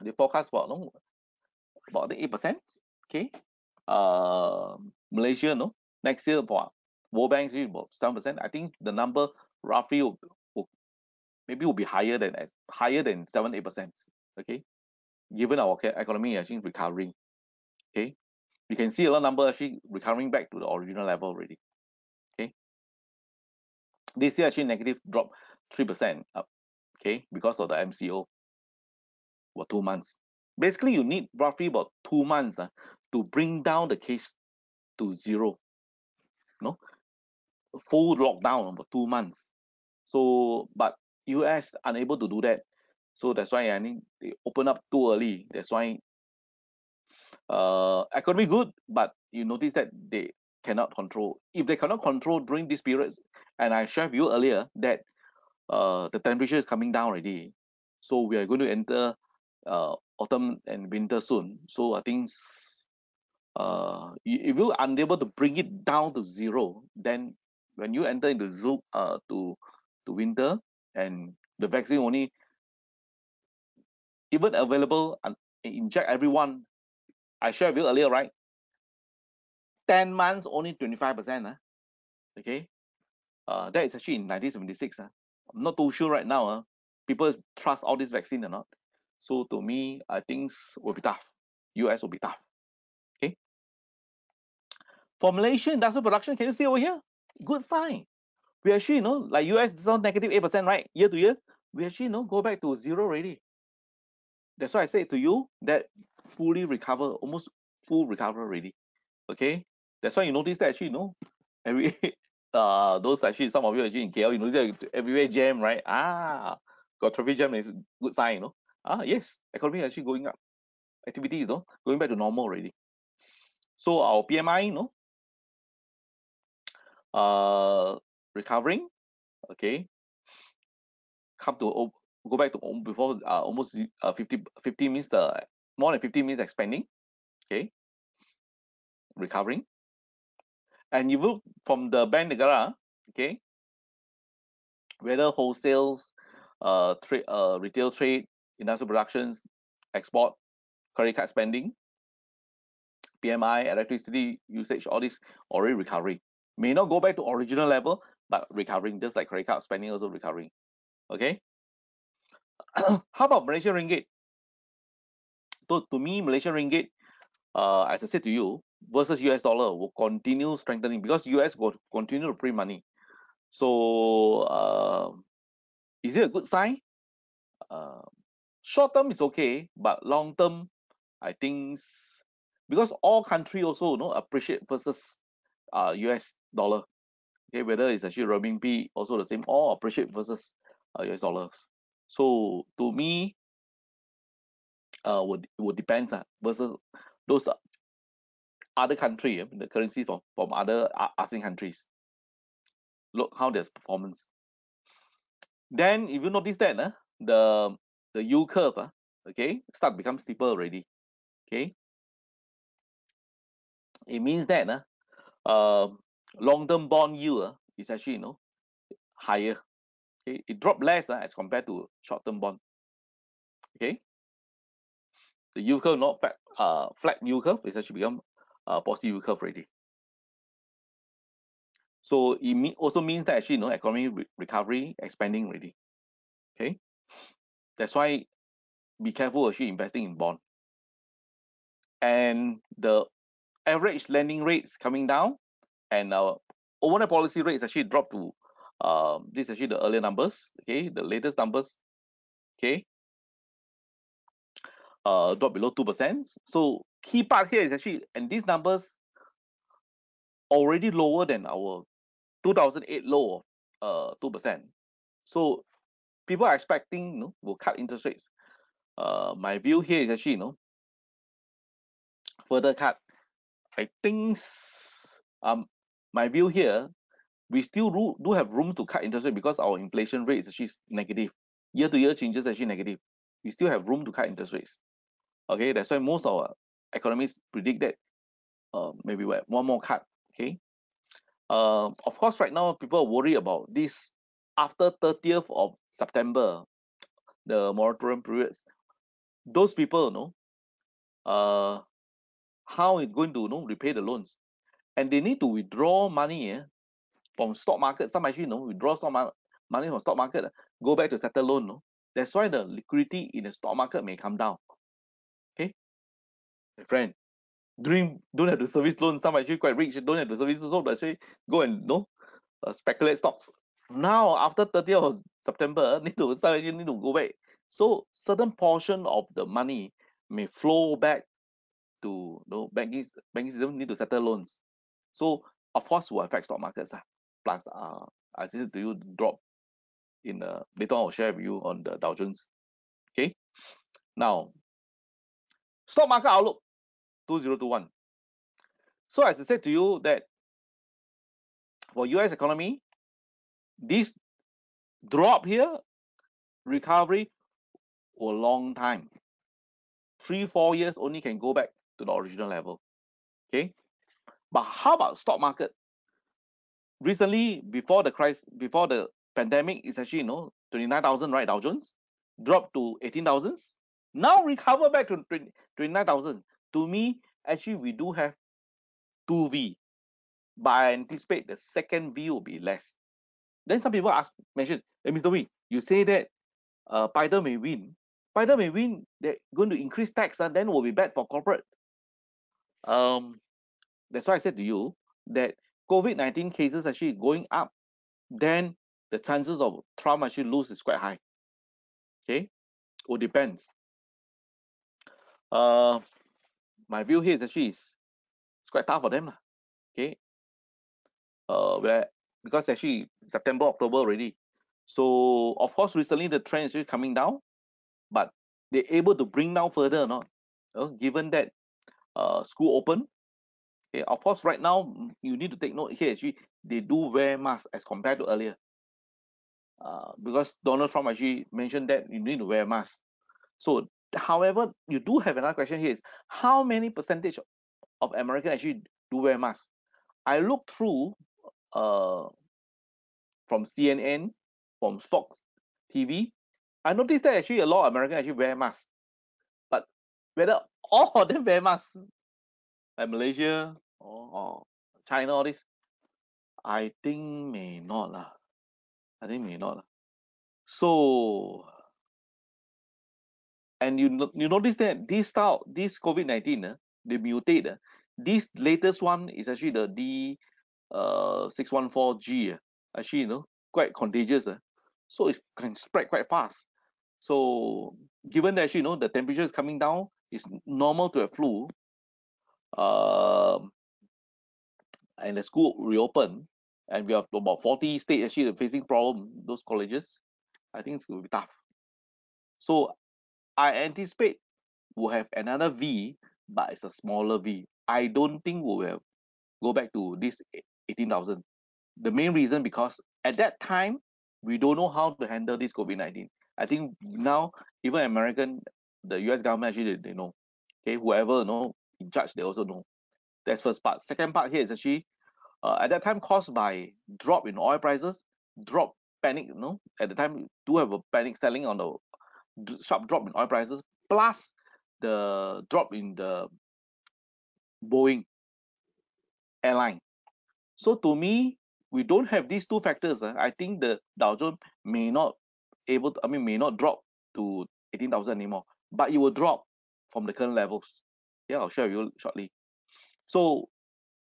the forecast about no, about the eight percent. Okay, uh, Malaysia, no, next year for World Bank is about seven percent. I think the number roughly maybe will be higher than as higher than seven eight percent. Okay, given our economy actually recovering. Okay, you can see a lot of number actually recovering back to the original level already. Okay. This year actually negative drop 3% up. Okay, because of the MCO for two months. Basically, you need roughly about two months uh, to bring down the case to zero. No, full lockdown for two months. So, but US unable to do that. So that's why I mean they open up too early. That's why uh, economy good, but you notice that they cannot control. If they cannot control during these periods, and I shared with you earlier that uh, the temperature is coming down already, so we are going to enter uh, autumn and winter soon. So I think uh, if you're unable to bring it down to zero, then when you enter into zoom uh, to to winter and the vaccine only even available and inject everyone I shared with you earlier, right? 10 months, only 25%. Uh, okay. Uh, that is actually in 1976. Uh. I'm not too sure right now. Uh, people trust all this vaccine or not. So to me, I think will be tough. US will be tough. Okay. Formulation, industrial production, can you see over here? Good sign. We actually, you know, like US is on negative 8%, right? Year to year. We actually, you know, go back to zero already. That's why I say to you that fully recover, almost full recover already. Okay, that's why you notice that actually, you know, every (laughs) uh those actually some of you actually in KL, you know, that everywhere jam, right? Ah, got traffic jam is good sign, you know. Ah, yes, economy actually going up. Activities, you know, going back to normal already. So our PMI, you know, uh, recovering. Okay, come to go back to before uh, almost uh, 50 50 means the more than 50 minutes expanding, okay, recovering. And you look from the Bank Negara, okay, whether wholesales, uh, trade, uh, retail trade, industrial productions, export, credit card spending, PMI, electricity usage, all this already recovery May not go back to original level, but recovering, just like credit card spending also recovering. Okay. (coughs) How about Malaysian ringgit? So to me, Malaysian ringgit, uh, as I said to you, versus US dollar will continue strengthening because US will continue to print money. So uh, is it a good sign? Uh, short term is okay, but long term, I think because all country also you know appreciate versus uh, US dollar. Okay, whether it's actually renminbi also the same, all appreciate versus uh, US dollars. So to me, uh, would would depends uh, versus those uh, other country, uh, the currencies from, from other ASEAN countries. Look how there's performance. Then if you notice that uh, the the yield curve uh, okay start become steeper already. Okay. It means that uh, uh long-term bond yield uh, is actually you know higher. Okay, it dropped less uh, as compared to short-term bond. Okay, the yield curve not flat, uh, flat yield curve is actually become uh, positive yield curve already. So it mean, also means that actually you know economy re recovery expanding already. Okay, that's why be careful actually investing in bond. And the average lending rates coming down and our overnight policy rates actually dropped to uh, this is actually the earlier numbers okay the latest numbers okay. Uh drop below two percent. So key part here is actually and these numbers already lower than our 2008 low of uh two percent. So people are expecting you know will cut interest rates. Uh my view here is actually you know further cut. I think um my view here, we still do have room to cut interest rate because our inflation rate is actually negative. Year to year changes actually negative. We still have room to cut interest rates. Okay, that's why most of our economists predict that uh, maybe one more cut. Okay. Uh, of course, right now people are worried about this after 30th of September, the moratorium periods. Those people, you know, uh, how it going to you know, repay the loans? And they need to withdraw money eh, from stock market. Some actually you know withdraw some money from stock market, go back to settle loan. No? That's why the liquidity in the stock market may come down. Okay, my friend, during don't have to service loan. Some actually quite rich, don't have to service so actually go and you know uh, speculate stocks. Now after 30th of September, (laughs) need to some actually need to go back. So certain portion of the money may flow back to you know, banking banking system need to settle loans. So of course will affect stock markets. Uh, plus uh I said to you drop in the later on I'll share with you on the Dow Jones. Okay. Now stock market outlook 2021. So as I said to you that for US economy, this drop here, recovery for a long time. Three, four years only can go back to the original level. Okay. But how about stock market? Recently, before the crisis, before the pandemic, it's actually you know 29,000, right? Dow Jones dropped to 18,000. Now recover back to 29,000. To me, actually, we do have two V, but I anticipate the second V will be less. Then some people ask, mention, hey, Mr. Ooi, you say that uh, Biden may win. Biden may win, they're going to increase tax, and then will be bad for corporate. Um, that's why I said to you that COVID-19 cases actually going up, then the chances of Trump actually lose is quite high. Okay, it depends. Uh, my view here is actually it's, it's quite tough for them. Okay. Uh, where because actually September, October already. So of course, recently the trend is coming down, but they're able to bring down further or not. You know, given that uh, school open, Okay, of course, right now mm, you need to take note here. Actually, they do wear masks as compared to earlier. Uh, because Donald Trump actually mentioned that you need to wear masks. So, however, you do have another question here: is how many percentage of Americans actually do wear masks? I looked through uh, from CNN, from Fox TV. I noticed that actually a lot of Americans actually wear masks, but whether all of them wear masks like Malaysia or, or China, all this, I think may not lah. I think may not lah. So, and you you notice that this style, this COVID nineteen, uh, they mutate. Uh, this latest one is actually the D uh six one four G. Uh, actually, you know, quite contagious. Uh, so it can spread quite fast. So, given that actually, you know, the temperature is coming down, it's normal to have flu. Um, and the school reopen, and we have about 40 states actually facing problem, those colleges, I think it's going to be tough. So I anticipate we'll have another V, but it's a smaller V. I don't think we will go back to this 18,000. The main reason because at that time, we don't know how to handle this COVID-19. I think now, even American, the US government actually, they know. Okay, whoever you know charge, they also know. That's first part. Second part here is actually uh, at that time caused by drop in oil prices, drop panic. You know, at the time do have a panic selling on the sharp drop in oil prices, plus the drop in the Boeing airline. So to me, we don't have these two factors. uh, I think the Dow Jones may not able to, I mean, may not drop to 18,000 anymore, but it will drop from the current levels. Yeah, I'll share with you shortly. So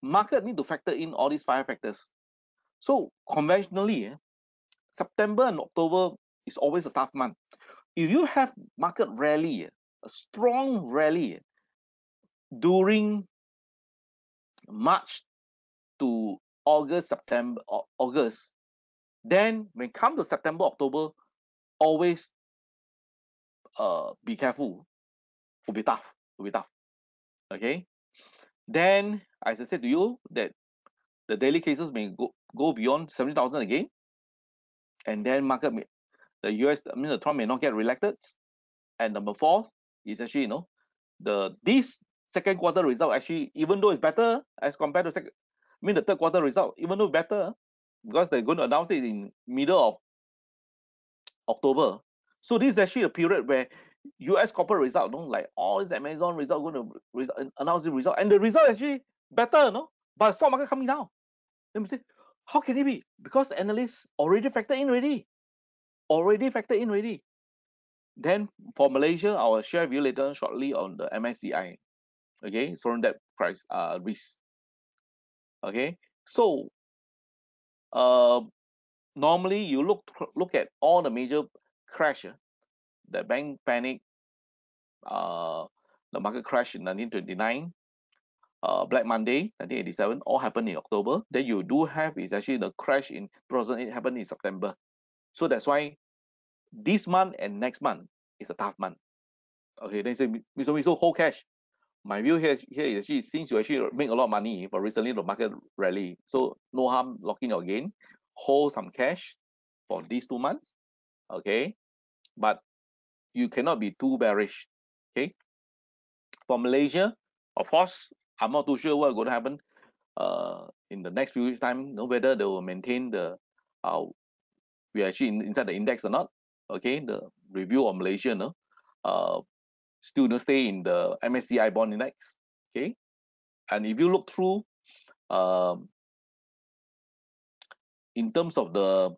market need to factor in all these five factors. So conventionally, eh, September and October is always a tough month. If you have market rally, eh, a strong rally eh, during March to August, September, Au- August, then when come to September, October, always uh be careful. Will be tough. Will be tough. Okay. Then, as I said to you, that the daily cases may go, go beyond 70,000 again. And then market may, the US, I mean, the Trump may not get reelected. And number four is actually, you know, the this second quarter result actually, even though it's better as compared to second, I mean, the third quarter result, even though better, because they're going to announce it in middle of October. So this is actually a period where US corporate result, no, like all this Amazon result going to result, announce the result, and the result actually better, you no, but stock market coming down. Let me say, how can it be? Because analysts already factored in already, already factored in already. Then for Malaysia, I will share with you later shortly on the MSCI. Okay, so that price uh risk. Okay, so uh normally you look look at all the major crash, uh, the bank panic, uh the market crash in 1929, uh Black Monday 1987, all happened in October. Then you do have is actually the crash in 2008 happened in September. So that's why this month and next month is a tough month. Okay, then say so we so hold cash. My view here, is- here is actually since you actually make a lot of money, but recently the market rally, so no harm locking your gain. Hold some cash for these two months. Okay, but you cannot be too bearish. Okay, for Malaysia, of course, I'm not too sure what's going to happen. Uh, in the next few weeks time, you know whether they will maintain the uh we are actually in, inside the index or not. Okay, the review of Malaysia, no, uh, still no stay in the MSCI bond index. Okay, and if you look through, um, in terms of the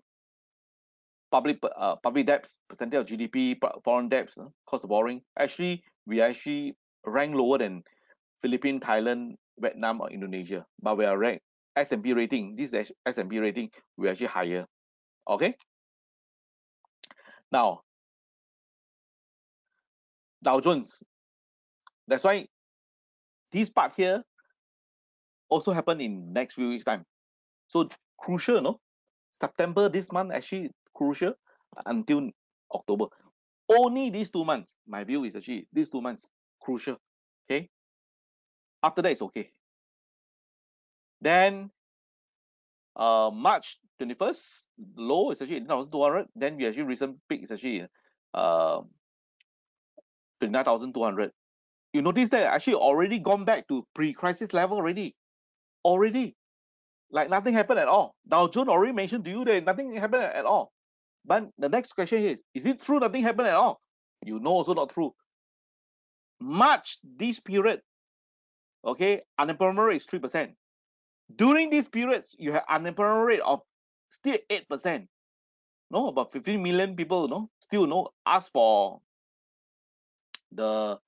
public uh, public debts percentage of GDP, foreign debts, uh, cost of borrowing, actually we actually rank lower than Philippines, Thailand, Vietnam, or Indonesia, but we are ranked S&P rating. This is S&P rating. We're actually higher. Okay. Now, Dow Jones. That's why this part here also happen in next few weeks time. So crucial, no? September this month actually crucial until October. Only these two months, my view is actually these two months crucial. Okay. After that, it's okay. Then uh March 21st, low is actually 18,200. Then we actually recent peak is actually uh 29,200. You notice that actually already gone back to pre-crisis level already. Already. Like nothing happened at all. Dow Jones already mentioned to you that nothing happened at all. But the next question is, is, it true nothing happened at all? You know also not true. March, this period, okay, unemployment rate is 3%. During these periods, you have unemployment rate of still 8%. No, about 15 million people, no, still no ask for the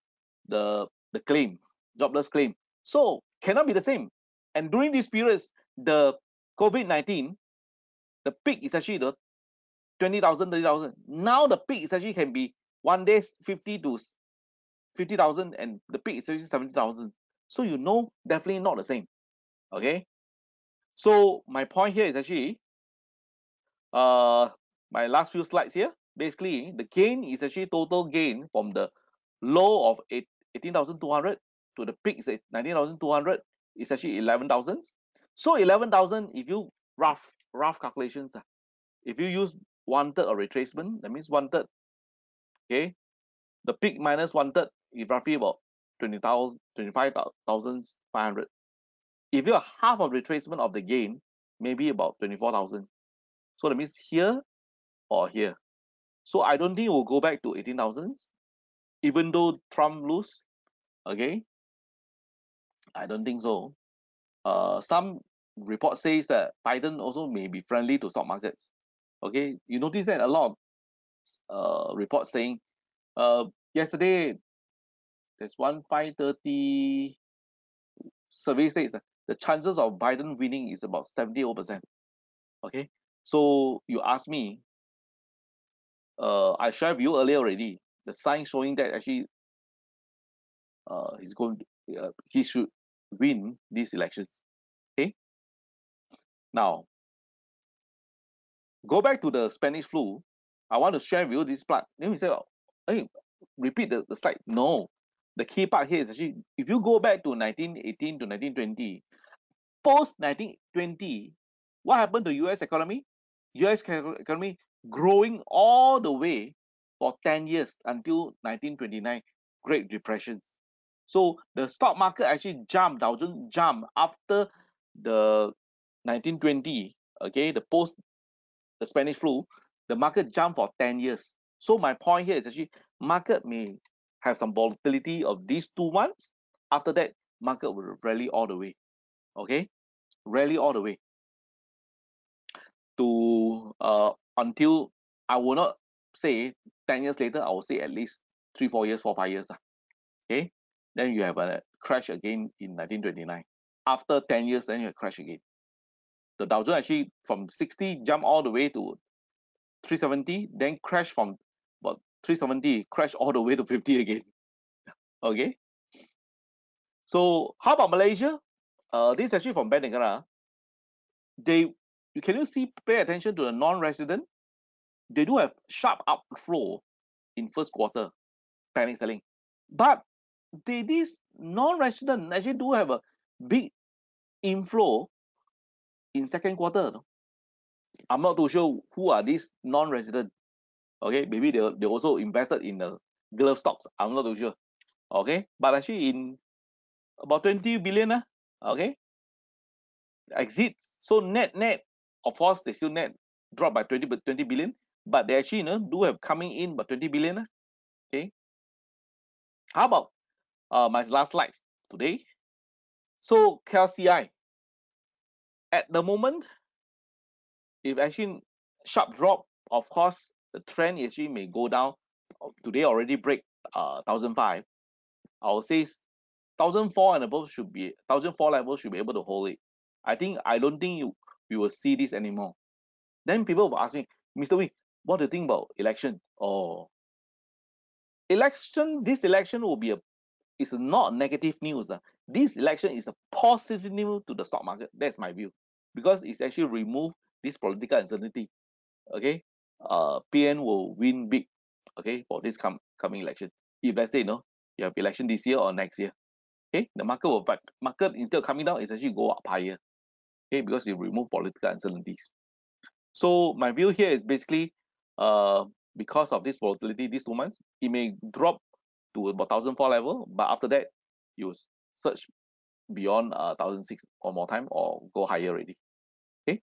the the claim, jobless claim. So cannot be the same. And during these periods, the COVID-19, the peak is actually the 20,000, 30,000. Now the peak actually can be one day 50 to 50,000 and the peak is actually 70,000. So you know definitely not the same. Okay. So my point here is actually uh my last few slides here. Basically, the gain is actually total gain from the low of 18,200 to the peak is 19,200 is actually 11,000. So 11,000 if you rough rough calculations uh, if you use one third of retracement that means one third okay? The peak minus one third is roughly about 20,000 25,500 if you're half of retracement of the gain maybe about 24,000 so that means here or here. So I don't think we'll go back to 18,000 even though Trump lose okay? I don't think so. Uh some report says that Biden also may be friendly to stock markets okay? You notice that a lot of uh reports saying uh yesterday there's one 530 survey says that the chances of Biden winning is about 70 percent okay? So you ask me uh I shared with you earlier already the sign showing that actually uh he's going to, uh, he should win these elections okay? Now go back to the Spanish flu. I want to share with you this part. Then we say, oh, hey, repeat the, the slide. No, the key part here is actually if you go back to 1918 to 1920, post 1920, what happened to US economy? US economy growing all the way for 10 years until 1929, Great Depressions. So the stock market actually jumped, Dow Jones jumped after the 1920, okay, the post the Spanish flu, the market jumped for 10 years. So my point here is actually market may have some volatility of these two months. After that, market will rally all the way. Okay, rally all the way to uh until I will not say 10 years later, I will say at least three, four years, four, five years. Uh, okay, then you have a crash again in 1929. After 10 years, then you crash again the Dow Jones actually from 60 jump all the way to 370, then crash from about 370, crash all the way to 50 again. (laughs) Okay. So how about Malaysia? Uh, this is actually from Bank Negara. They, can you see, pay attention to the non-resident? They do have sharp outflow in first quarter, panic selling. But they, this non-resident actually do have a big inflow in second quarter. I'm not too sure who are these non-resident. Okay, maybe they they also invested in the glove stocks. I'm not too sure. Okay, but actually in about 20 billion, uh, okay, exits. So net net, of course, they still net drop by 20 but 20 billion, but they actually you know do have coming in about 20 billion. Uh, okay. How about uh my last slides today? So KLCI, at the moment, if actually sharp drop, of course, the trend actually may go down. Uh, today already break uh 1005. I would say 1004 and above should be 1004 level should be able to hold it. I think I don't think you we will see this anymore. Then people will ask me, Mr. Ooi, what do you think about election? Oh, election, this election will be a is not negative news. Uh. This election is a positive news to the stock market. That's my view because it's actually remove this political uncertainty. Okay, uh, PN will win big. Okay, for this com coming election. If let's say you know you have election this year or next year, okay, the market will fight. Market instead of coming down, it's actually go up higher. Okay, because it remove political uncertainties. So my view here is basically, uh, because of this volatility, these two months, it may drop to about 1004 level, but after that, you search beyond uh 1006 one more time or go higher already Okay.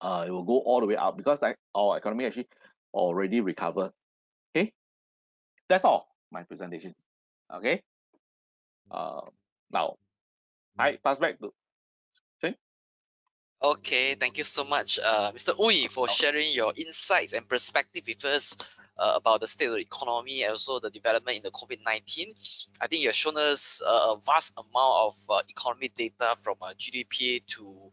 uh, it will go all the way up because I, our economy actually already recovered. Okay, that's all my presentations. Okay, uh, now. I pass back to Okay, thank you so much, uh, Mr. Ooi, for sharing your insights and perspective with us uh, about the state of the economy and also the development in the COVID-19. I think you have shown us a vast amount of uh, economic data from uh, GDP to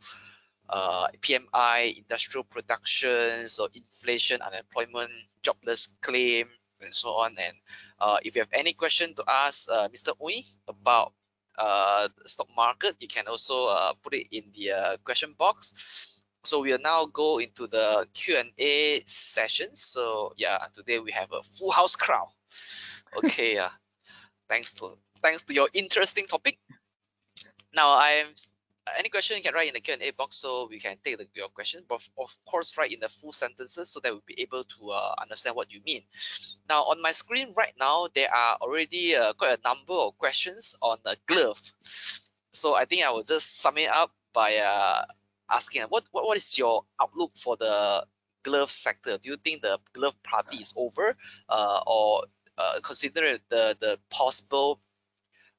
uh, PMI, industrial production, so inflation, unemployment, jobless claim, and so on. And uh, if you have any question to ask uh, Mr. Ooi about uh, stock market, you can also uh, put it in the uh, question box. So we will now go into the Q&A session. So yeah, today we have a full house crowd. Okay, uh, thanks to thanks to your interesting topic. Now I'm any question you can write in the Q&A box so we can take the, your question, but of course write in the full sentences so that we'll be able to uh, understand what you mean. Now on my screen right now, there are already uh, quite a number of questions on the glove. So I think I will just sum it up by uh, asking what, what, what is your outlook for the glove sector? Do you think the glove party is over uh, or uh, consider the, the possible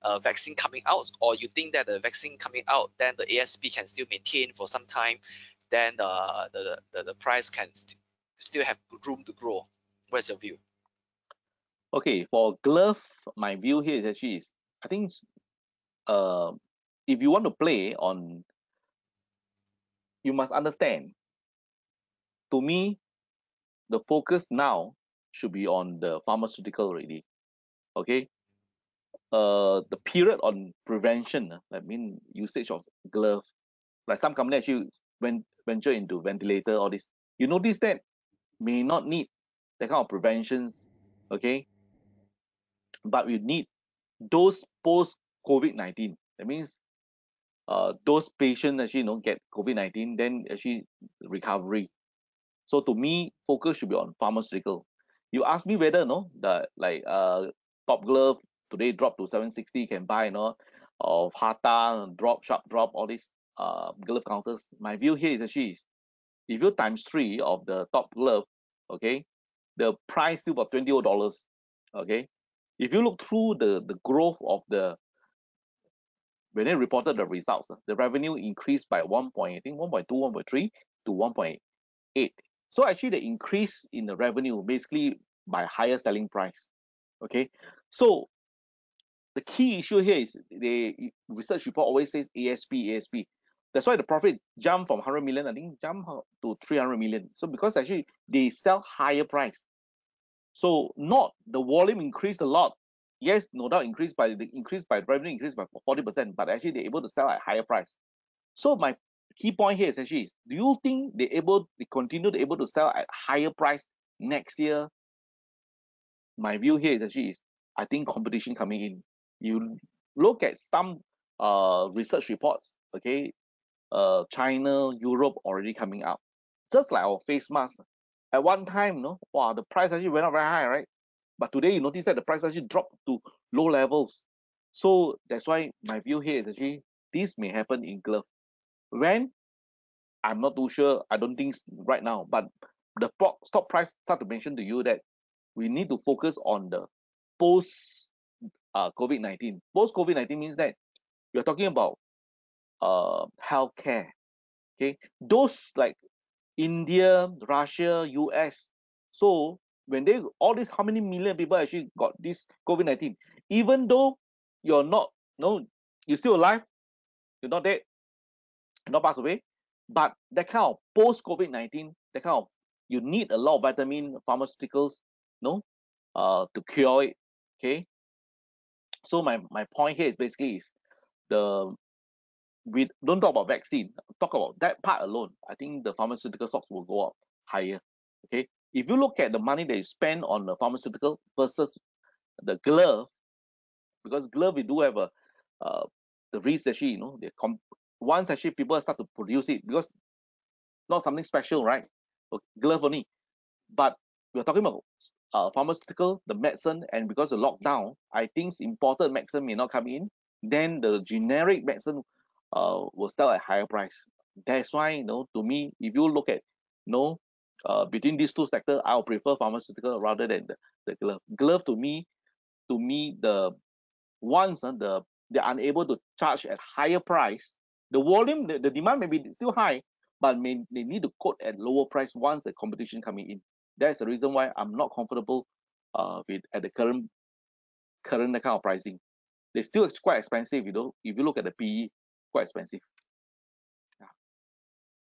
uh, vaccine coming out, or you think that the vaccine coming out, then the ASP can still maintain for some time, then the the, the, the price can st still have room to grow. What's your view? Okay, for glove, my view here is actually is I think uh, if you want to play on, you must understand. To me, the focus now should be on the pharmaceutical already. Okay, uh the period on prevention uh, I mean usage of glove like some company actually went venture into ventilator all this you notice that may not need that kind of preventions okay but we need those post COVID-19 that means uh those patients actually don't get COVID-19 then actually recovery. So to me focus should be on pharmaceutical. You ask me whether no the like uh top glove today drop to 760 can buy you know of Harta drop sharp drop all these uh glove counters. My view here is actually is if you times three of the top glove okay the price still about 20 dollars okay? If you look through the the growth of the when they reported the results the revenue increased by 1 point i think 1.2 1.3 to 1.8 so actually the increase in the revenue basically by higher selling price okay so the key issue here is the research report always says ASP, ASP. That's why the profit jumped from 100 million, I think, jump to 300 million. So because actually they sell higher price. So not the volume increased a lot. Yes, no doubt increased by the increase by revenue increased by 40%, but actually they're able to sell at higher price. So my key point here is actually is, do you think they're able they continue to able to sell at higher price next year? My view here is actually is I think competition coming in. You look at some uh research reports okay? Uh china europe already coming out just like our face mask. At one time know wow the price actually went up very high right but today you notice that the price actually dropped to low levels so that's why my view here is actually this may happen in glove when i'm not too sure i don't think right now but the stock price start to mention to you that we need to focus on the post uh, COVID-19. Post-COVID-19 means that you're talking about uh, healthcare. Okay, those like India, Russia, US. So when they all these how many million people actually got this COVID-19, even though you're not no, you're still alive, you're not dead, not passed away, but that kind of post-COVID-19, that kind of you need a lot of vitamin pharmaceuticals, no, uh, to cure it. Okay, so my my point here is basically is the we don't talk about vaccine. Talk about that part alone i think the pharmaceutical stocks will go up higher okay if you look at the money they spend on the pharmaceutical versus the glove because glove we do have a uh, the risk actually you know they com- once actually people start to produce it because not something special right glove only but we're talking about uh, pharmaceutical, the medicine, and because of lockdown, I think imported medicine may not come in. Then the generic medicine uh, will sell at higher price. That's why, you know, to me, if you look at, you know, uh, between these two sectors, I'll prefer pharmaceutical rather than the, the glove. Glove to me, to me, the once uh, the they're unable to charge at higher price. The volume, the, the demand may be still high, but may they need to quote at lower price once the competition coming in. That's the reason why I'm not comfortable uh, with at the current current kind of pricing. They still quite expensive, you know. If you look at the PE, quite expensive.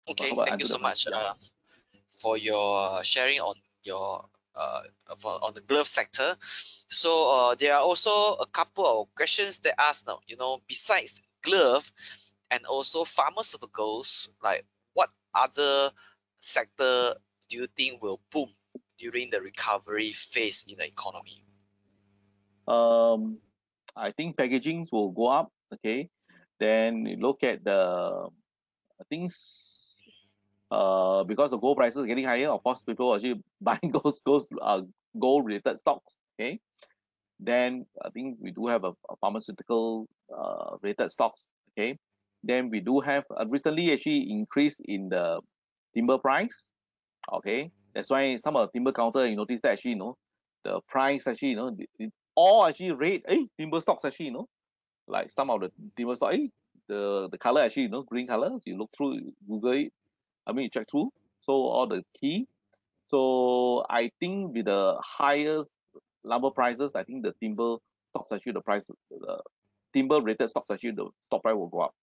Okay, thank you so much uh, for your sharing on your uh, for on the glove sector. So uh, there are also a couple of questions that ask now, you know, besides glove and also pharmaceuticals, like what other sector do you think will boom during the recovery phase in the economy? Um, I think packagings will go up. Okay, then look at the things. Uh, because the gold prices getting higher, of course, people are actually (laughs) buying gold, gold, uh, gold related stocks. Okay, then I think we do have a, a pharmaceutical uh related stocks. Okay, then we do have uh, recently actually increase in the timber price. Okay, that's why some of the timber counter you notice that actually you know the price actually you know it- all actually red. Eh, timber stocks actually you know like some of the timber stock. Eh, the the color actually you know green color. So you look through, Google it. I mean check through. So all the key. So I think with the highest lumber prices, I think the timber stocks actually the price the timber rated stocks actually the stock price will go up.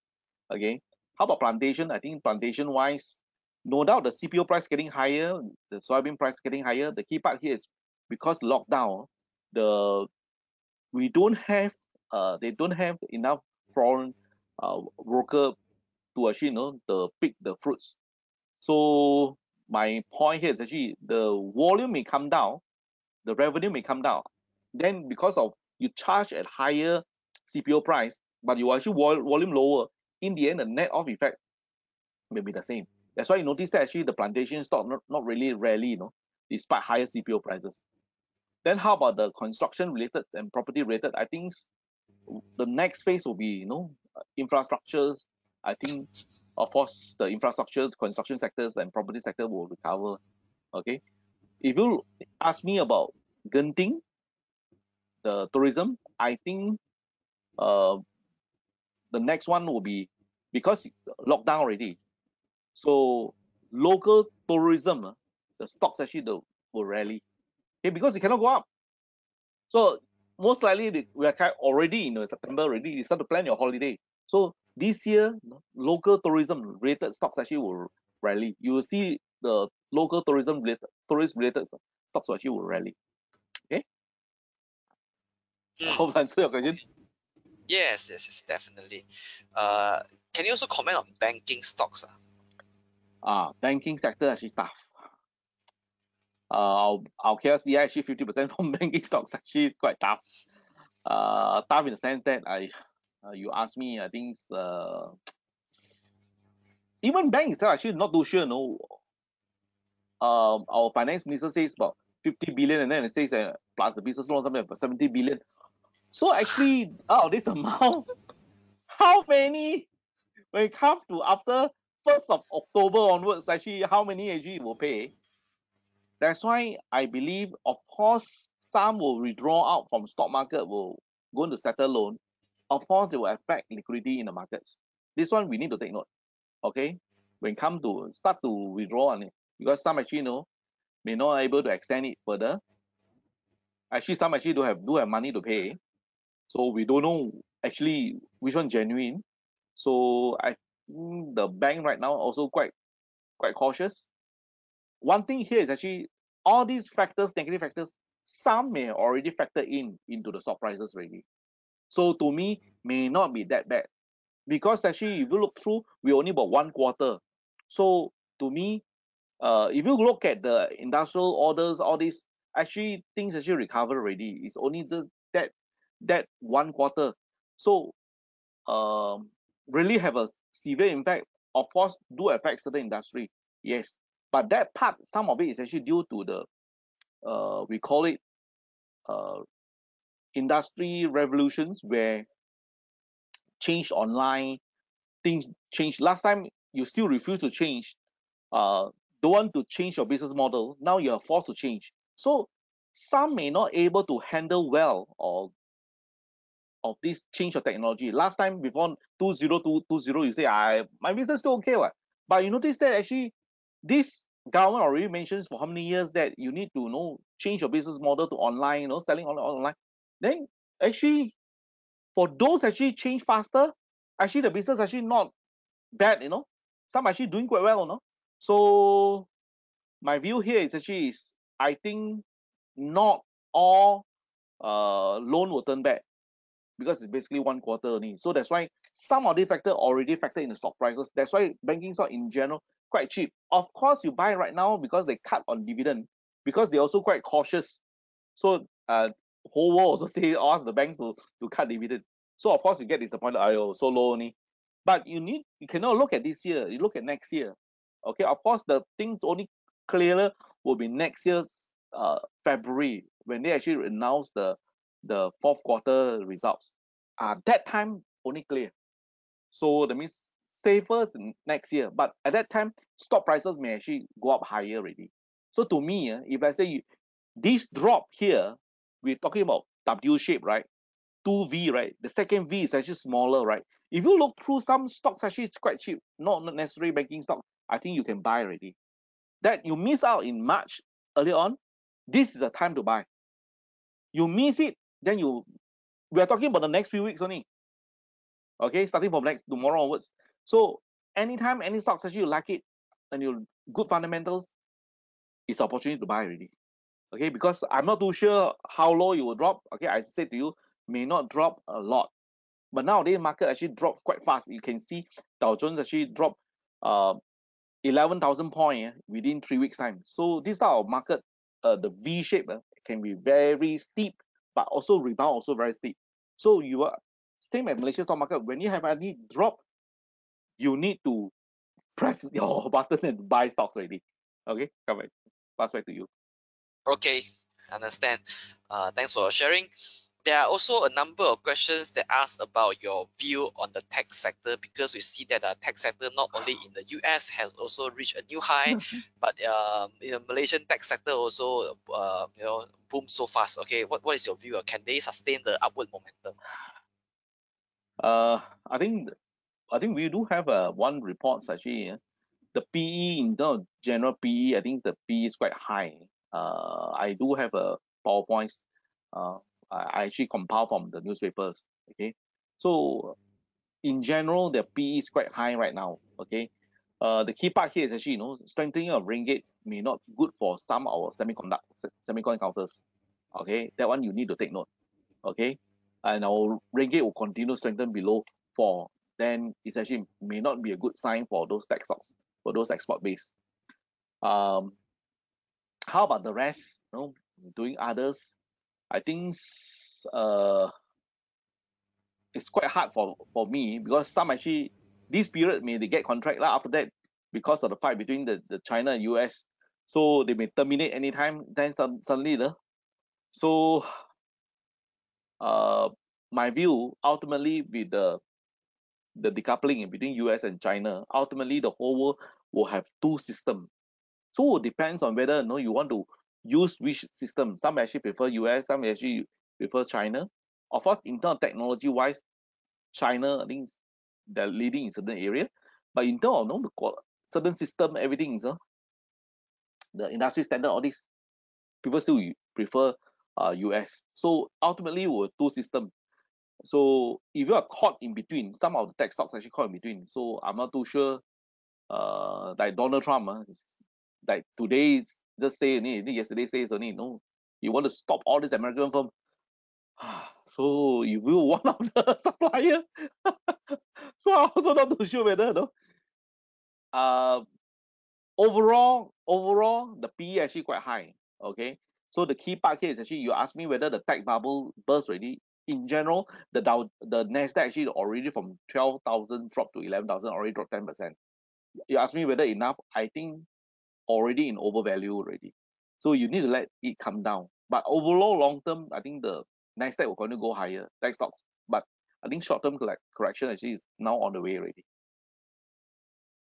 Okay. How about plantation? I think plantation wise, no doubt the CPO price getting higher, the soybean price getting higher. The key part here is because lockdown, the we don't have uh they don't have enough foreign uh worker to actually you know the pick the fruits. So my point here is actually the volume may come down, the revenue may come down. Then because of you charge at higher CPO price, but you actually volume lower, in the end the net off effect may be the same. That's why you notice that actually the plantation stock not, not really rally, you know, despite higher CPO prices. Then how about the construction related and property related? I think the next phase will be, you know, infrastructures. I think of course the infrastructure, construction sectors and property sector will recover. Okay. If you ask me about Genting, the tourism, I think uh the next one will be because lockdown already. So local tourism, uh, the stocks actually will rally. Okay, because it cannot go up. So most likely we are already in September already. You start to plan your holiday. So this year, local tourism related stocks actually will rally. You will see the local tourism related tourist related stocks actually will rally. Okay. Mm, hope I answer your question. Yes, yes, yes, definitely. Uh, can you also comment on banking stocks? ah? Ah, banking sector actually tough. Uh, our, our KLCI actually 50% (laughs) from banking stocks actually quite tough. Uh, tough in the sense that I, uh, you ask me, I think uh, even bank itself actually not too sure. No, um, our finance minister says about 50 billion, and then it says that plus the business loan something about 70 billion. So actually, out of this (laughs) amount, how many when it comes to after first of October onwards, actually how many actually will pay? That's why I believe, of course, some will withdraw out from stock market, will go into settle loan. Of course, it will affect liquidity in the markets. This one we need to take note. Okay, when come to start to withdraw on it, because some actually you know may not able to extend it further. Actually, some actually do have do have money to pay, so we don't know actually which one genuine. So I the bank right now also quite quite cautious. One thing here is actually all these factors, negative factors, some may already factor in into the stock prices already. So to me, may not be that bad because actually if you look through, we only about one quarter. So to me, uh, if you look at the industrial orders, all these actually things actually recovered already. It's only the that that one quarter. So um really have a severe impact. Of course, do affect certain industry, yes. But that part, some of it is actually due to the uh we call it uh industry revolutions where change online, things change. Last time you still refuse to change, uh don't want to change your business model. Now you are forced to change. So some may not able to handle well or of this change of technology. Last time before 2020, you say I my business still okay, what? But you notice that actually this government already mentions for how many years that you need to you know change your business model to online, you know, selling online online. Then actually for those actually change faster, actually the business actually not bad, you know. Some actually doing quite well, you know. So my view here is actually is I think not all uh loan will turn back because it's basically one quarter only. So that's why some of the factor already factor in the stock prices. That's why banking stock in general quite cheap. Of course, you buy right now because they cut on dividend because they're also quite cautious. So uh whole world also say ask the banks to, to cut dividend. So of course you get disappointed, oh so low only. But you need you cannot look at this year, you look at next year. Okay, of course the things only clearer will be next year's uh February when they actually announce the the fourth quarter results. Uh, that time only clear. So that means safer next year. But at that time, stock prices may actually go up higher already. So to me, uh, if I say you, this drop here, we're talking about W shape, right? 2V, right? The second V is actually smaller, right? If you look through some stocks, actually it's quite cheap, not necessarily banking stock. I think you can buy already. That you miss out in March early on, this is a time to buy. You miss it, then you we are talking about the next few weeks only. Okay, starting from next tomorrow onwards. So anytime any stocks actually you like it and you good fundamentals, it's opportunity to buy already. Okay, because I'm not too sure how low it will drop. Okay, I said to you, may not drop a lot. But nowadays market actually drops quite fast. You can see Dow Jones actually dropped uh 11,000 point within three weeks time. So this type of market, uh, the V shape uh, can be very steep but also rebound also very steep. So you are same as Malaysia stock market. When you have any drop, you need to (laughs) press your (laughs) button and buy stocks already. Okay, come back. Pass back to you. Okay, I understand. Uh, thanks for sharing. There are also a number of questions that ask about your view on the tech sector because we see that the tech sector not only in the US has also reached a new high, (laughs) but um, in the Malaysian tech sector also uh, you know boom so fast. Okay, what, what is your view? Can they sustain the upward momentum? Uh, I think I think we do have a uh, one report actually. Uh, the PE in the general PE, I think the PE is quite high. Uh, I do have a PowerPoint. Uh, I actually compile from the newspapers. Okay, so in general, the PE is quite high right now. Okay, uh, the key part here is actually you know strengthening of ringgit may not good for some of our semiconductor semiconductors. Okay, that one you need to take note. Okay, and our ringgit will continue strengthen below four. Then it's actually may not be a good sign for those tech stocks for those export base. Um, how about the rest? You know, doing others? I think uh, it's quite hard for for me because some actually this period may they get contract lah. After that because of the fight between the, the China and US so they may terminate anytime then some, suddenly the so uh my view ultimately with the the decoupling between US and China ultimately the whole world will have two systems so depends on whether you know you want to use which system. Some actually prefer US, some actually prefer China. Of course, in terms of technology wise, China, I think they're leading in certain area. But in terms of you know, the certain system, everything is uh, the industry standard, all this, people still prefer uh, US. So ultimately, we're two systems. So if you are caught in between, some of the tech stocks actually caught in between. So I'm not too sure. Uh, like Donald Trump, uh, like today just say yesterday says only, no, you want to stop all this American firm. (sighs) So you will (laughs) one of the supplier. (laughs) so I also not too sure whether no. Uh, overall, overall, the PE actually quite high. Okay. So the key part here is actually you ask me whether the tech bubble burst already. In general, the Dow, the Nasdaq actually already from twelve thousand dropped to eleven thousand, already dropped ten percent. You ask me whether enough. I think already in overvalue already. So you need to let it come down. But overall, long term, I think the next Nasdaq will going to go higher, tech stocks. But I think short term correction actually is now on the way already.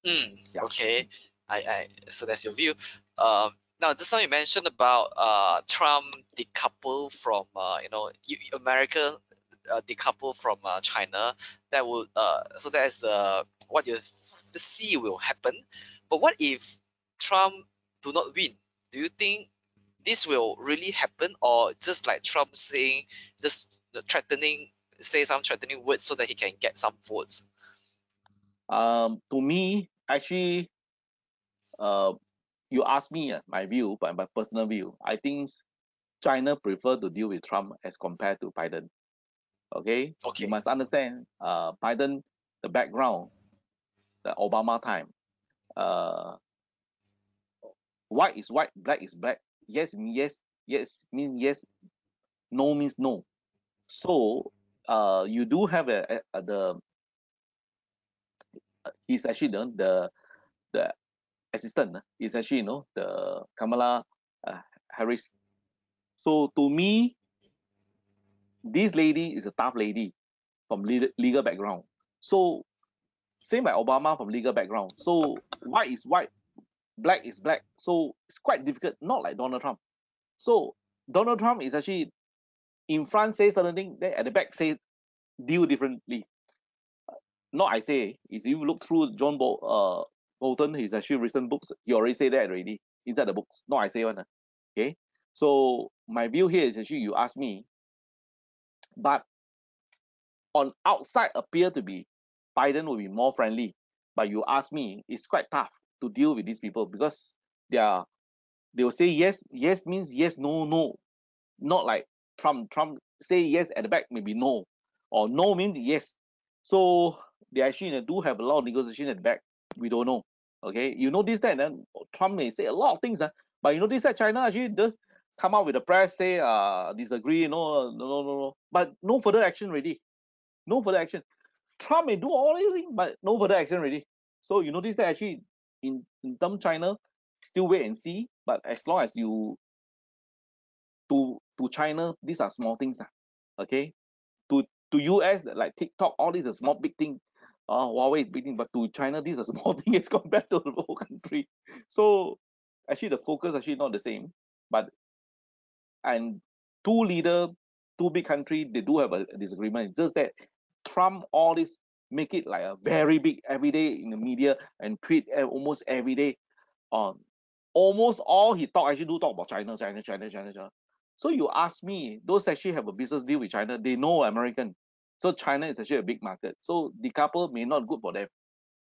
Mm, yeah. Okay, I, I so that's your view. Um, now just now you mentioned about uh Trump decouple from uh you know America uh, decouple from uh, China. That would uh, so that is the what you see will happen. But what if Trump do not win? Do you think this will really happen, or just like Trump saying, just threatening, say some threatening words so that he can get some votes? Um, to me, actually, uh, you ask me uh, my view, but my personal view, I think China prefer to deal with Trump as compared to Biden. Okay, Okay. you must understand. Uh, Biden, the background, the Obama time. Uh, white is white, black is black. Yes, yes, yes means yes. No means no. So, uh, you do have a, a, a- the. uh, He's actually the the, the assistant. uh, Is actually you know the Kamala uh, Harris. So to me, this lady is a tough lady from legal, legal background. So same like Obama from legal background. So white is white, black is black. So it's quite difficult, not like Donald Trump. So Donald Trump is actually in front say certain thing, then at the back say deal differently. Not I say, is if you look through John Bol- uh, Bolton, his actually recent books, he already say that already inside the books. Not I say one. ah. Okay. So my view here is actually you ask me, but on outside appear to be Biden will be more friendly. But you ask me, it's quite tough to deal with these people because they are they will say yes, yes means yes, no, no. Not like Trump. Trump say yes at the back, maybe no. Or no means yes. So they actually do have a lot of negotiation at the back. We don't know. Okay. You this that then Trump may say a lot of things, uh, but you this that China actually does come out with the press, say uh disagree, know, no, no, no, no. But no further action ready. No further action. Trump may do all these things, but no further action ready. So you notice that actually in, in term China, still wait and see. But as long as you to to China, these are small things. Okay. To to US like TikTok, all these are small big thing. Uh, Huawei is big thing, but to China, these are (laughs) small thing as compared to the whole country. So actually the focus actually not the same. But and two leader, two big country, they do have a disagreement. It's just that Trump all this make it like a very big every day in the media and tweet almost every day on almost all he talk actually do talk about China, China, China, China, China. So you ask me, those actually have a business deal with China, they know American. So China is actually a big market. So decouple may not good for them.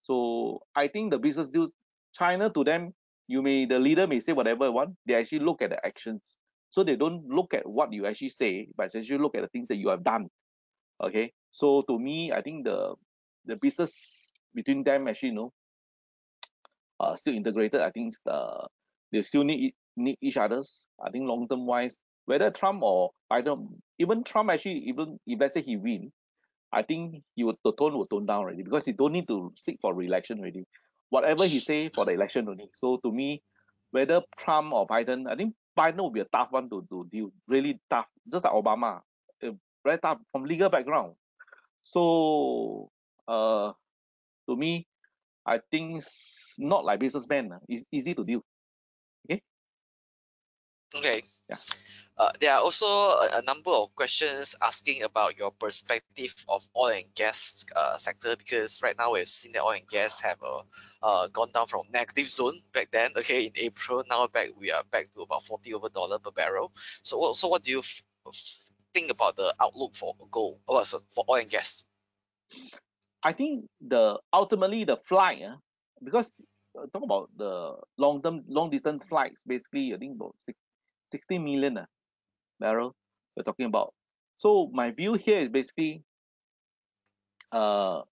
So I think the business deals, China to them, you may the leader may say whatever want, they actually look at the actions. So they don't look at what you actually say, but actually look at the things that you have done. Okay. So to me, I think the the business between them actually, you know, (tsk) uh, still integrated. I think the they still need need each others. I think long term wise, whether Trump or Biden, even Trump actually, even if let's say he win, I think he would the tone will tone down already because he don't need to seek for re-election already. Whatever he say for the election only. So to me, whether Trump or Biden, I think Biden will be a tough one to, to deal. Really tough, just like Obama, uh, very tough from legal background. So uh, to me, I think it's not like businessman. ah. It's easy to deal. Okay. Yeah. Uh, there are also a, a number of questions asking about your perspective of oil and gas uh, sector because right now we've seen that oil and gas have uh, uh, gone down from negative zone back then. Okay, in April now back we are back to about forty over dollar per barrel. So what so what do you think about the outlook for gold? Oh, so for oil and gas? I think the ultimately the flight, uh, because uh, talk about the long term, long distance flights, basically, I think about six, 60 million uh, barrel we're talking about. So my view here is basically uh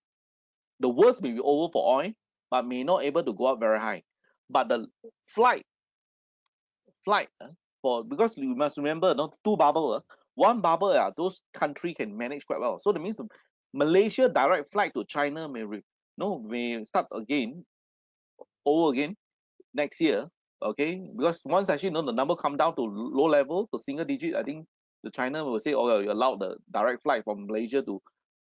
the worst may be over for oil, but may not able to go up very high. But the flight, flight uh, for because you must remember, no, two bubble, uh, one bubble, uh, those country can manage quite well. So that means the Malaysia direct flight to China may re, no may start again over again next year. Okay, because once actually you know the number come down to low level to single digit, I think the China will say, oh, you allow the direct flight from Malaysia to,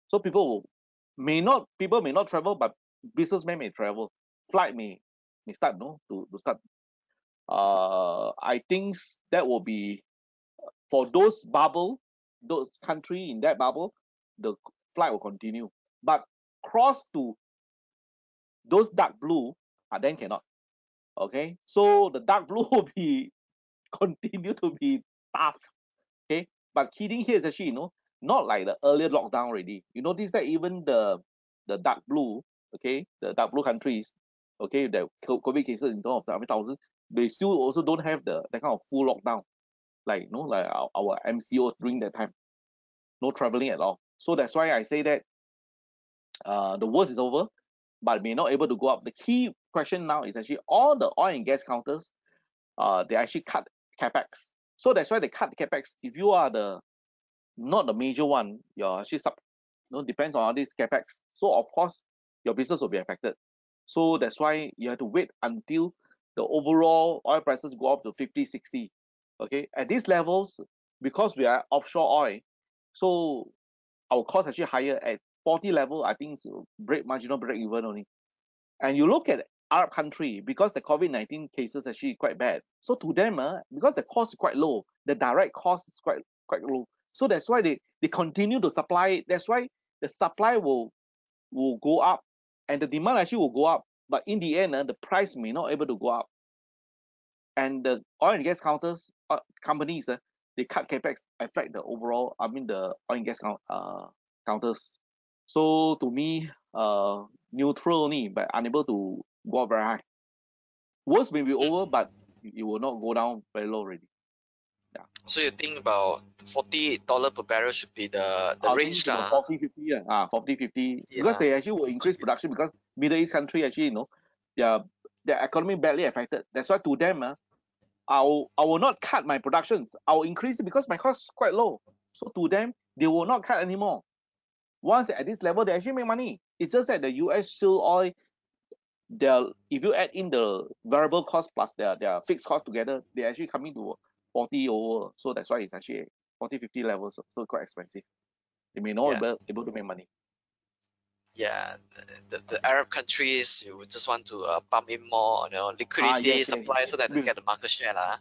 so people will may not people may not travel, but businessmen may travel. Flight may may start no to to start. Uh, I think that will be for those bubble, those country in that bubble, the flight will continue. But cross to those dark blue, uh, then cannot. Okay, so the dark blue (laughs) will be continue to be tough. Okay, but key thing here is actually you know not like the earlier lockdown already. You notice that even the the dark blue, okay, the dark blue countries, okay, the co- COVID cases in terms of the thousand, they still also don't have the that kind of full lockdown, like you know, like our, our MCO during that time, no traveling at all. So that's why I say that uh the worst is over, but may not able to go up. The key question now is actually all the oil and gas counters, uh, they actually cut capex. So that's why they cut the capex. If you are the not the major one, you're actually sub, you know, depends on all these capex. So of course, your business will be affected. So that's why you have to wait until the overall oil prices go up to 50, 60. Okay, at these levels, because we are offshore oil, so our cost actually higher at 40 level. I think break marginal break even only. And you look at Arab country because the COVID-19 cases actually quite bad. So to them, uh, because the cost is quite low, the direct cost is quite quite low. So that's why they, they continue to supply. That's why the supply will will go up and the demand actually will go up. But in the end, uh, the price may not able to go up. And the oil and gas counters uh, companies, uh, they cut capex affect the overall. I mean the oil and gas count, uh, counters. So to me, uh, neutral only, but unable to go up very high. Worst may be over, but it will not go down very low already. yeah. So you think about forty dollar per barrel should be the the range lah. 40, 50, yeah. Ah, 40, 50. Because they actually will increase production because Middle East country actually, you know, their their economy badly affected. That's why to them, uh, I'll I will not cut my productions. I'll increase it because my cost is quite low. So to them, they will not cut anymore. Once at this level, they actually make money. It's just that the US shale oil, their if you add in the variable cost plus their their fixed cost together, they actually coming to 40 over. So that's why it's actually 40, 50 levels. So, quite expensive. They may not Yeah. able, able to make money. Yeah, the, the, the Arab countries you would just want to uh, pump in more you know, liquidity Ah, yes, yes, supply yes. so that they get the market share lah.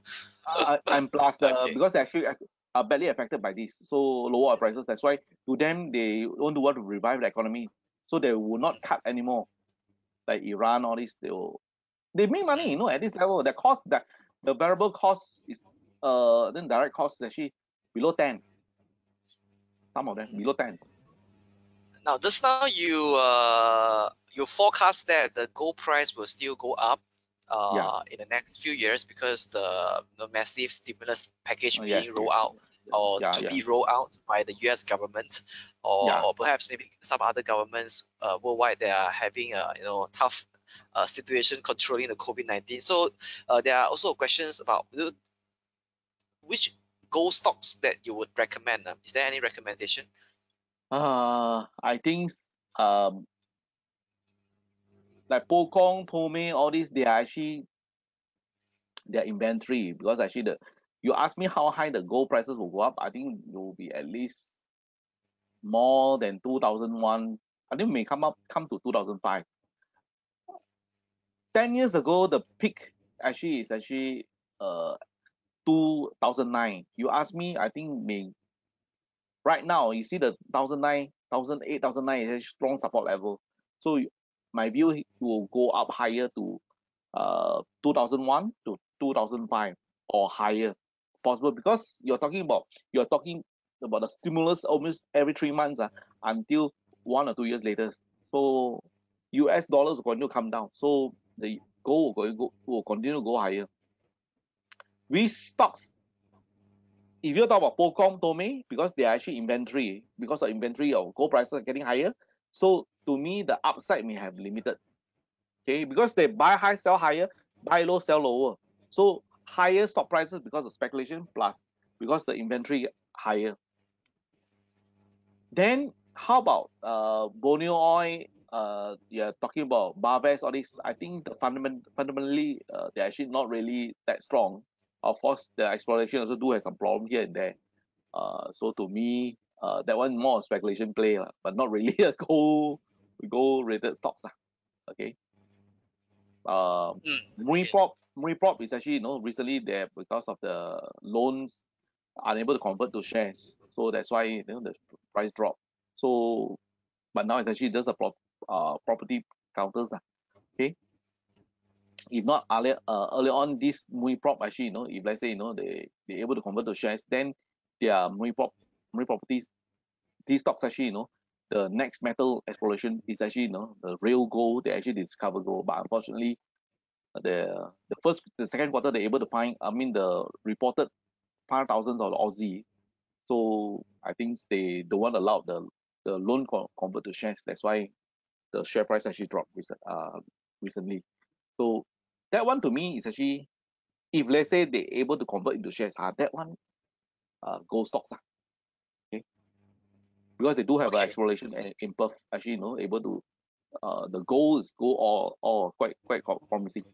Uh, and plus the Okay. because they actually are badly affected by this, so lower prices. That's why to them they don't want to revive the economy, so they will not cut anymore. Like Iran, all this they will they make money, you know, at this level. The cost that the variable cost is uh then direct cost is actually below ten. Some of them below ten. Now, just now you uh you forecast that the gold price will still go up uh Yeah. in the next few years because the the massive stimulus package Oh, being yes, rolled out or Yeah, to yeah. be rolled out by the U.S. government or, or perhaps maybe some other governments uh, worldwide that are having a you know tough uh, situation controlling the COVID-19. So uh, there are also questions about which gold stocks that you would recommend. uh, Is there any recommendation? Uh, I think um like Pokong, Tomei, all these they are actually their inventory because actually the you ask me how high the gold prices will go up, I think it will be at least more than two thousand one. I think may come up come to two thousand five. Ten years ago, the peak actually is actually uh two thousand nine. You ask me, I think may right now you see the thousand nine, thousand eight, thousand nine is a strong support level. So my view will go up higher to uh 2001 to 2005 or higher. Possible because you're talking about you're talking about the stimulus almost every three months uh, until one or two years later. So us dollars are going to come down. So the gold will, go, will continue to go higher. Which stocks if you talk about Poh Kong Tomei, because they are actually inventory, because of inventory of gold prices are getting higher, so to me the upside may have limited. Okay, because they buy high, sell higher, buy low, sell lower. So higher stock prices because of speculation plus because the inventory higher. Then how about uh Borneo oil? Uh, you're talking about Barves, all this. I think the fundament fundamentally uh, they're actually not really that strong. Of course, the exploration also do have some problem here and there. Uh, so to me, uh, that one more speculation play, lah, but not really (laughs) a gold gold rated stocks. lah. Okay. Um, Mm, okay. Prop, is actually, you know, recently there because of the loans unable to convert to shares. So that's why you know the price drop. So, but now it's actually just a prop, uh, property counters. Uh, okay. If not earlier, uh, on, this MUI prop actually, you know, if let's say, you know, they, they're able to convert to shares, then their MUI prop, MUI properties, these stocks actually, you know, the next metal exploration is actually, you know, the real gold. They actually discover gold, but unfortunately, the the first, the second quarter, they're able to find, I mean, the reported five thousands of Aussie. So I think they don't want to allow the the loan convert to shares. That's why the share price actually dropped recent, uh, recently. So that one to me is actually, if let's say they're able to convert into shares, uh, that one uh, gold stocks. Uh, okay. Because they do have Okay. an exploration in, in Perth, actually, you know, able to, uh, the gold is go all, all quite, quite promising.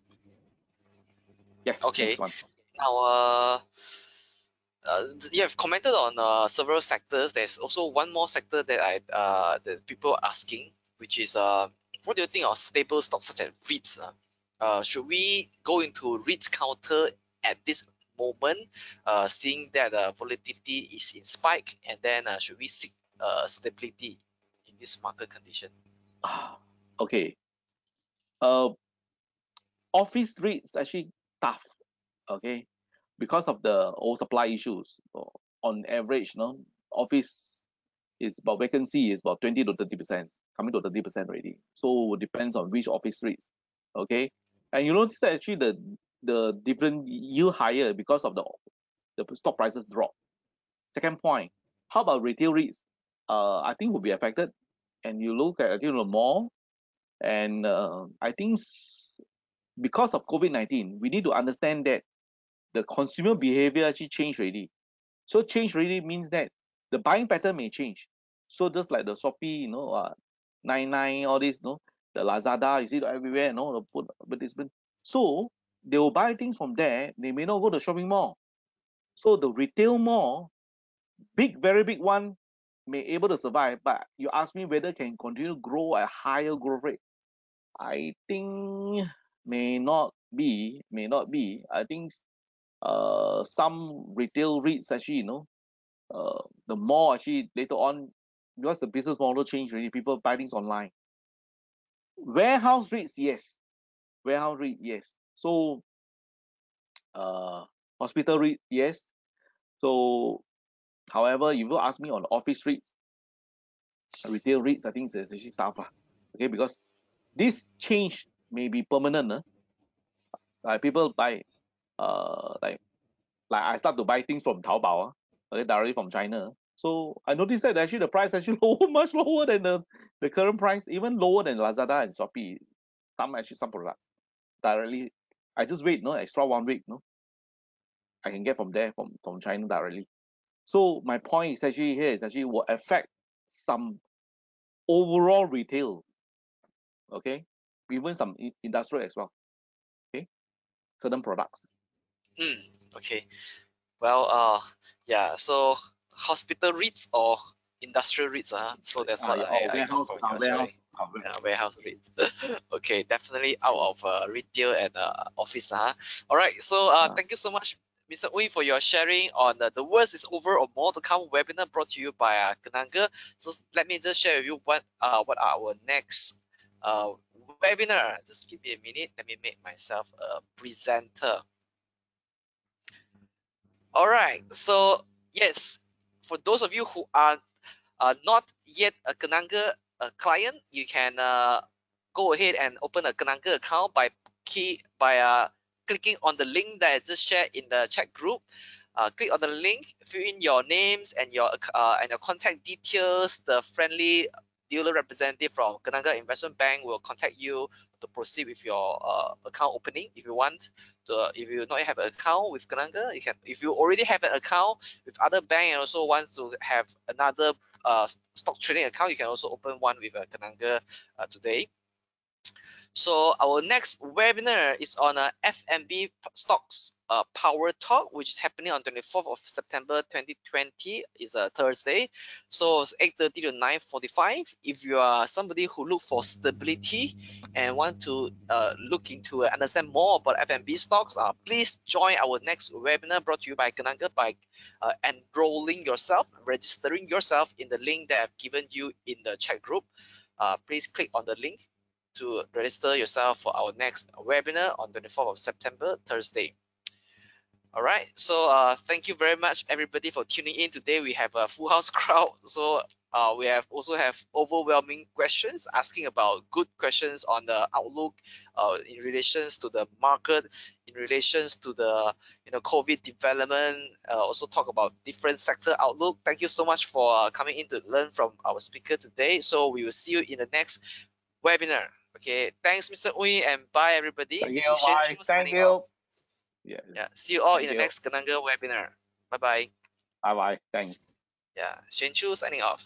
Yes. Okay. Now, uh, uh, you have commented on uh, several sectors. There's also one more sector that I uh, that people are asking, which is uh, what do you think of stable stocks such as REITs? Uh? Uh, should we go into REITs counter at this moment, uh, seeing that uh, volatility is in spike, and then uh, should we seek uh, stability in this market condition? (sighs) Okay. Uh, office rates actually tough. Okay, because of the old supply issues. On average, no office is about vacancy is about 20 to 30 percent, coming to 30 percent already. So depends on which office rates. Okay, and you notice that actually the the different yield higher because of the the stock prices drop. Second point, how about retail REITs? Uh, I think will be affected. And you look at you know more, and uh, I think because of COVID nineteen, we need to understand that the consumer behavior actually changed already. So change really means that the buying pattern may change. So just like the Shopee, you know, uh, nine nine, all this, you know, the Lazada, you see everywhere, you know, the put advertisement. So they will buy things from there. They may not go to shopping mall. So the retail mall, big, very big one, may able to survive. But you ask me whether can continue to grow at higher growth rate. I think may not be, may not be. I think uh some retail REITs actually, you know, uh the more actually later on because the business model changed really, people buy things online. Warehouse REITs, yes. Warehouse REIT, yes. So uh hospital REIT, yes. So however, if you ask me on office REITs, retail REITs, I think it's actually tough. lah. Okay, because this change may be permanent. Uh. Like people buy uh like like I start to buy things from Taobao, uh, okay, directly from China. So I noticed that actually the price (laughs) actually lower, much lower than the, the current price, even lower than Lazada and Shopee. Some actually some products directly. I just wait, no extra one week, no. I can get from there from from China directly. So my point is actually here is actually will affect some overall retail. Okay, even some in- industrial as well. Okay, certain products. Mm, okay. Well, uh, yeah. So hospital REITs or industrial REITs, uh, so that's Ah, what yeah, I, oh, I warehouse, from ah, warehouse, ah, warehouse. REITs. (laughs) okay, definitely out of uh, retail and uh, office. Uh. All right. So uh, Ah. thank you so much, Mr. Ooi, for your sharing on uh, the worst is over or more to come webinar brought to you by uh, Kenanga. So let me just share with you what uh what are our next uh webinar. Just give me a minute. Let me make myself a presenter. All right. So yes, for those of you who are uh, not yet a Kenanga uh, client, you can uh, go ahead and open a Kenanga account by key by uh, clicking on the link that I just shared in the chat group. Uh, click on the link, fill in your names and your uh, and your contact details. The friendly dealer representative from Kenanga Investment Bank will contact you to proceed with your uh, account opening if you want. To, if you not have an account with Kenanga, you can. If you already have an account with other bank and also want to have another uh, stock trading account, you can also open one with a Kenanga uh, today. So our next webinar is on uh, F&B stocks uh, power talk, which is happening on 24th of September 2020. is a Thursday. So it's 8:30 to 9:45. If you are somebody who look for stability and want to uh, look into uh, understand more about F&B stocks, uh, please join our next webinar brought to you by Kenanga by uh, enrolling yourself, registering yourself in the link that I've given you in the chat group. Uh, please click on the link to register yourself for our next webinar on 24th of September, Thursday. All right, so uh, thank you very much everybody for tuning in today. We have a full house (laughs) crowd, so uh, we have also have overwhelming questions asking about good questions on the outlook uh, in relations to the market, in relations to the you know COVID development. Uh, also talk about different sector outlook. Thank you so much for uh, coming in to learn from our speaker today. So we will see you in the next webinar. Okay, thanks, Mr. Ooi, and bye, everybody. Thank you. Bye. Thank you. Yeah. Yeah, see you all Thank in the next Kenanga webinar. Bye bye. Bye bye. Thanks. Yeah, Shen Chu signing off.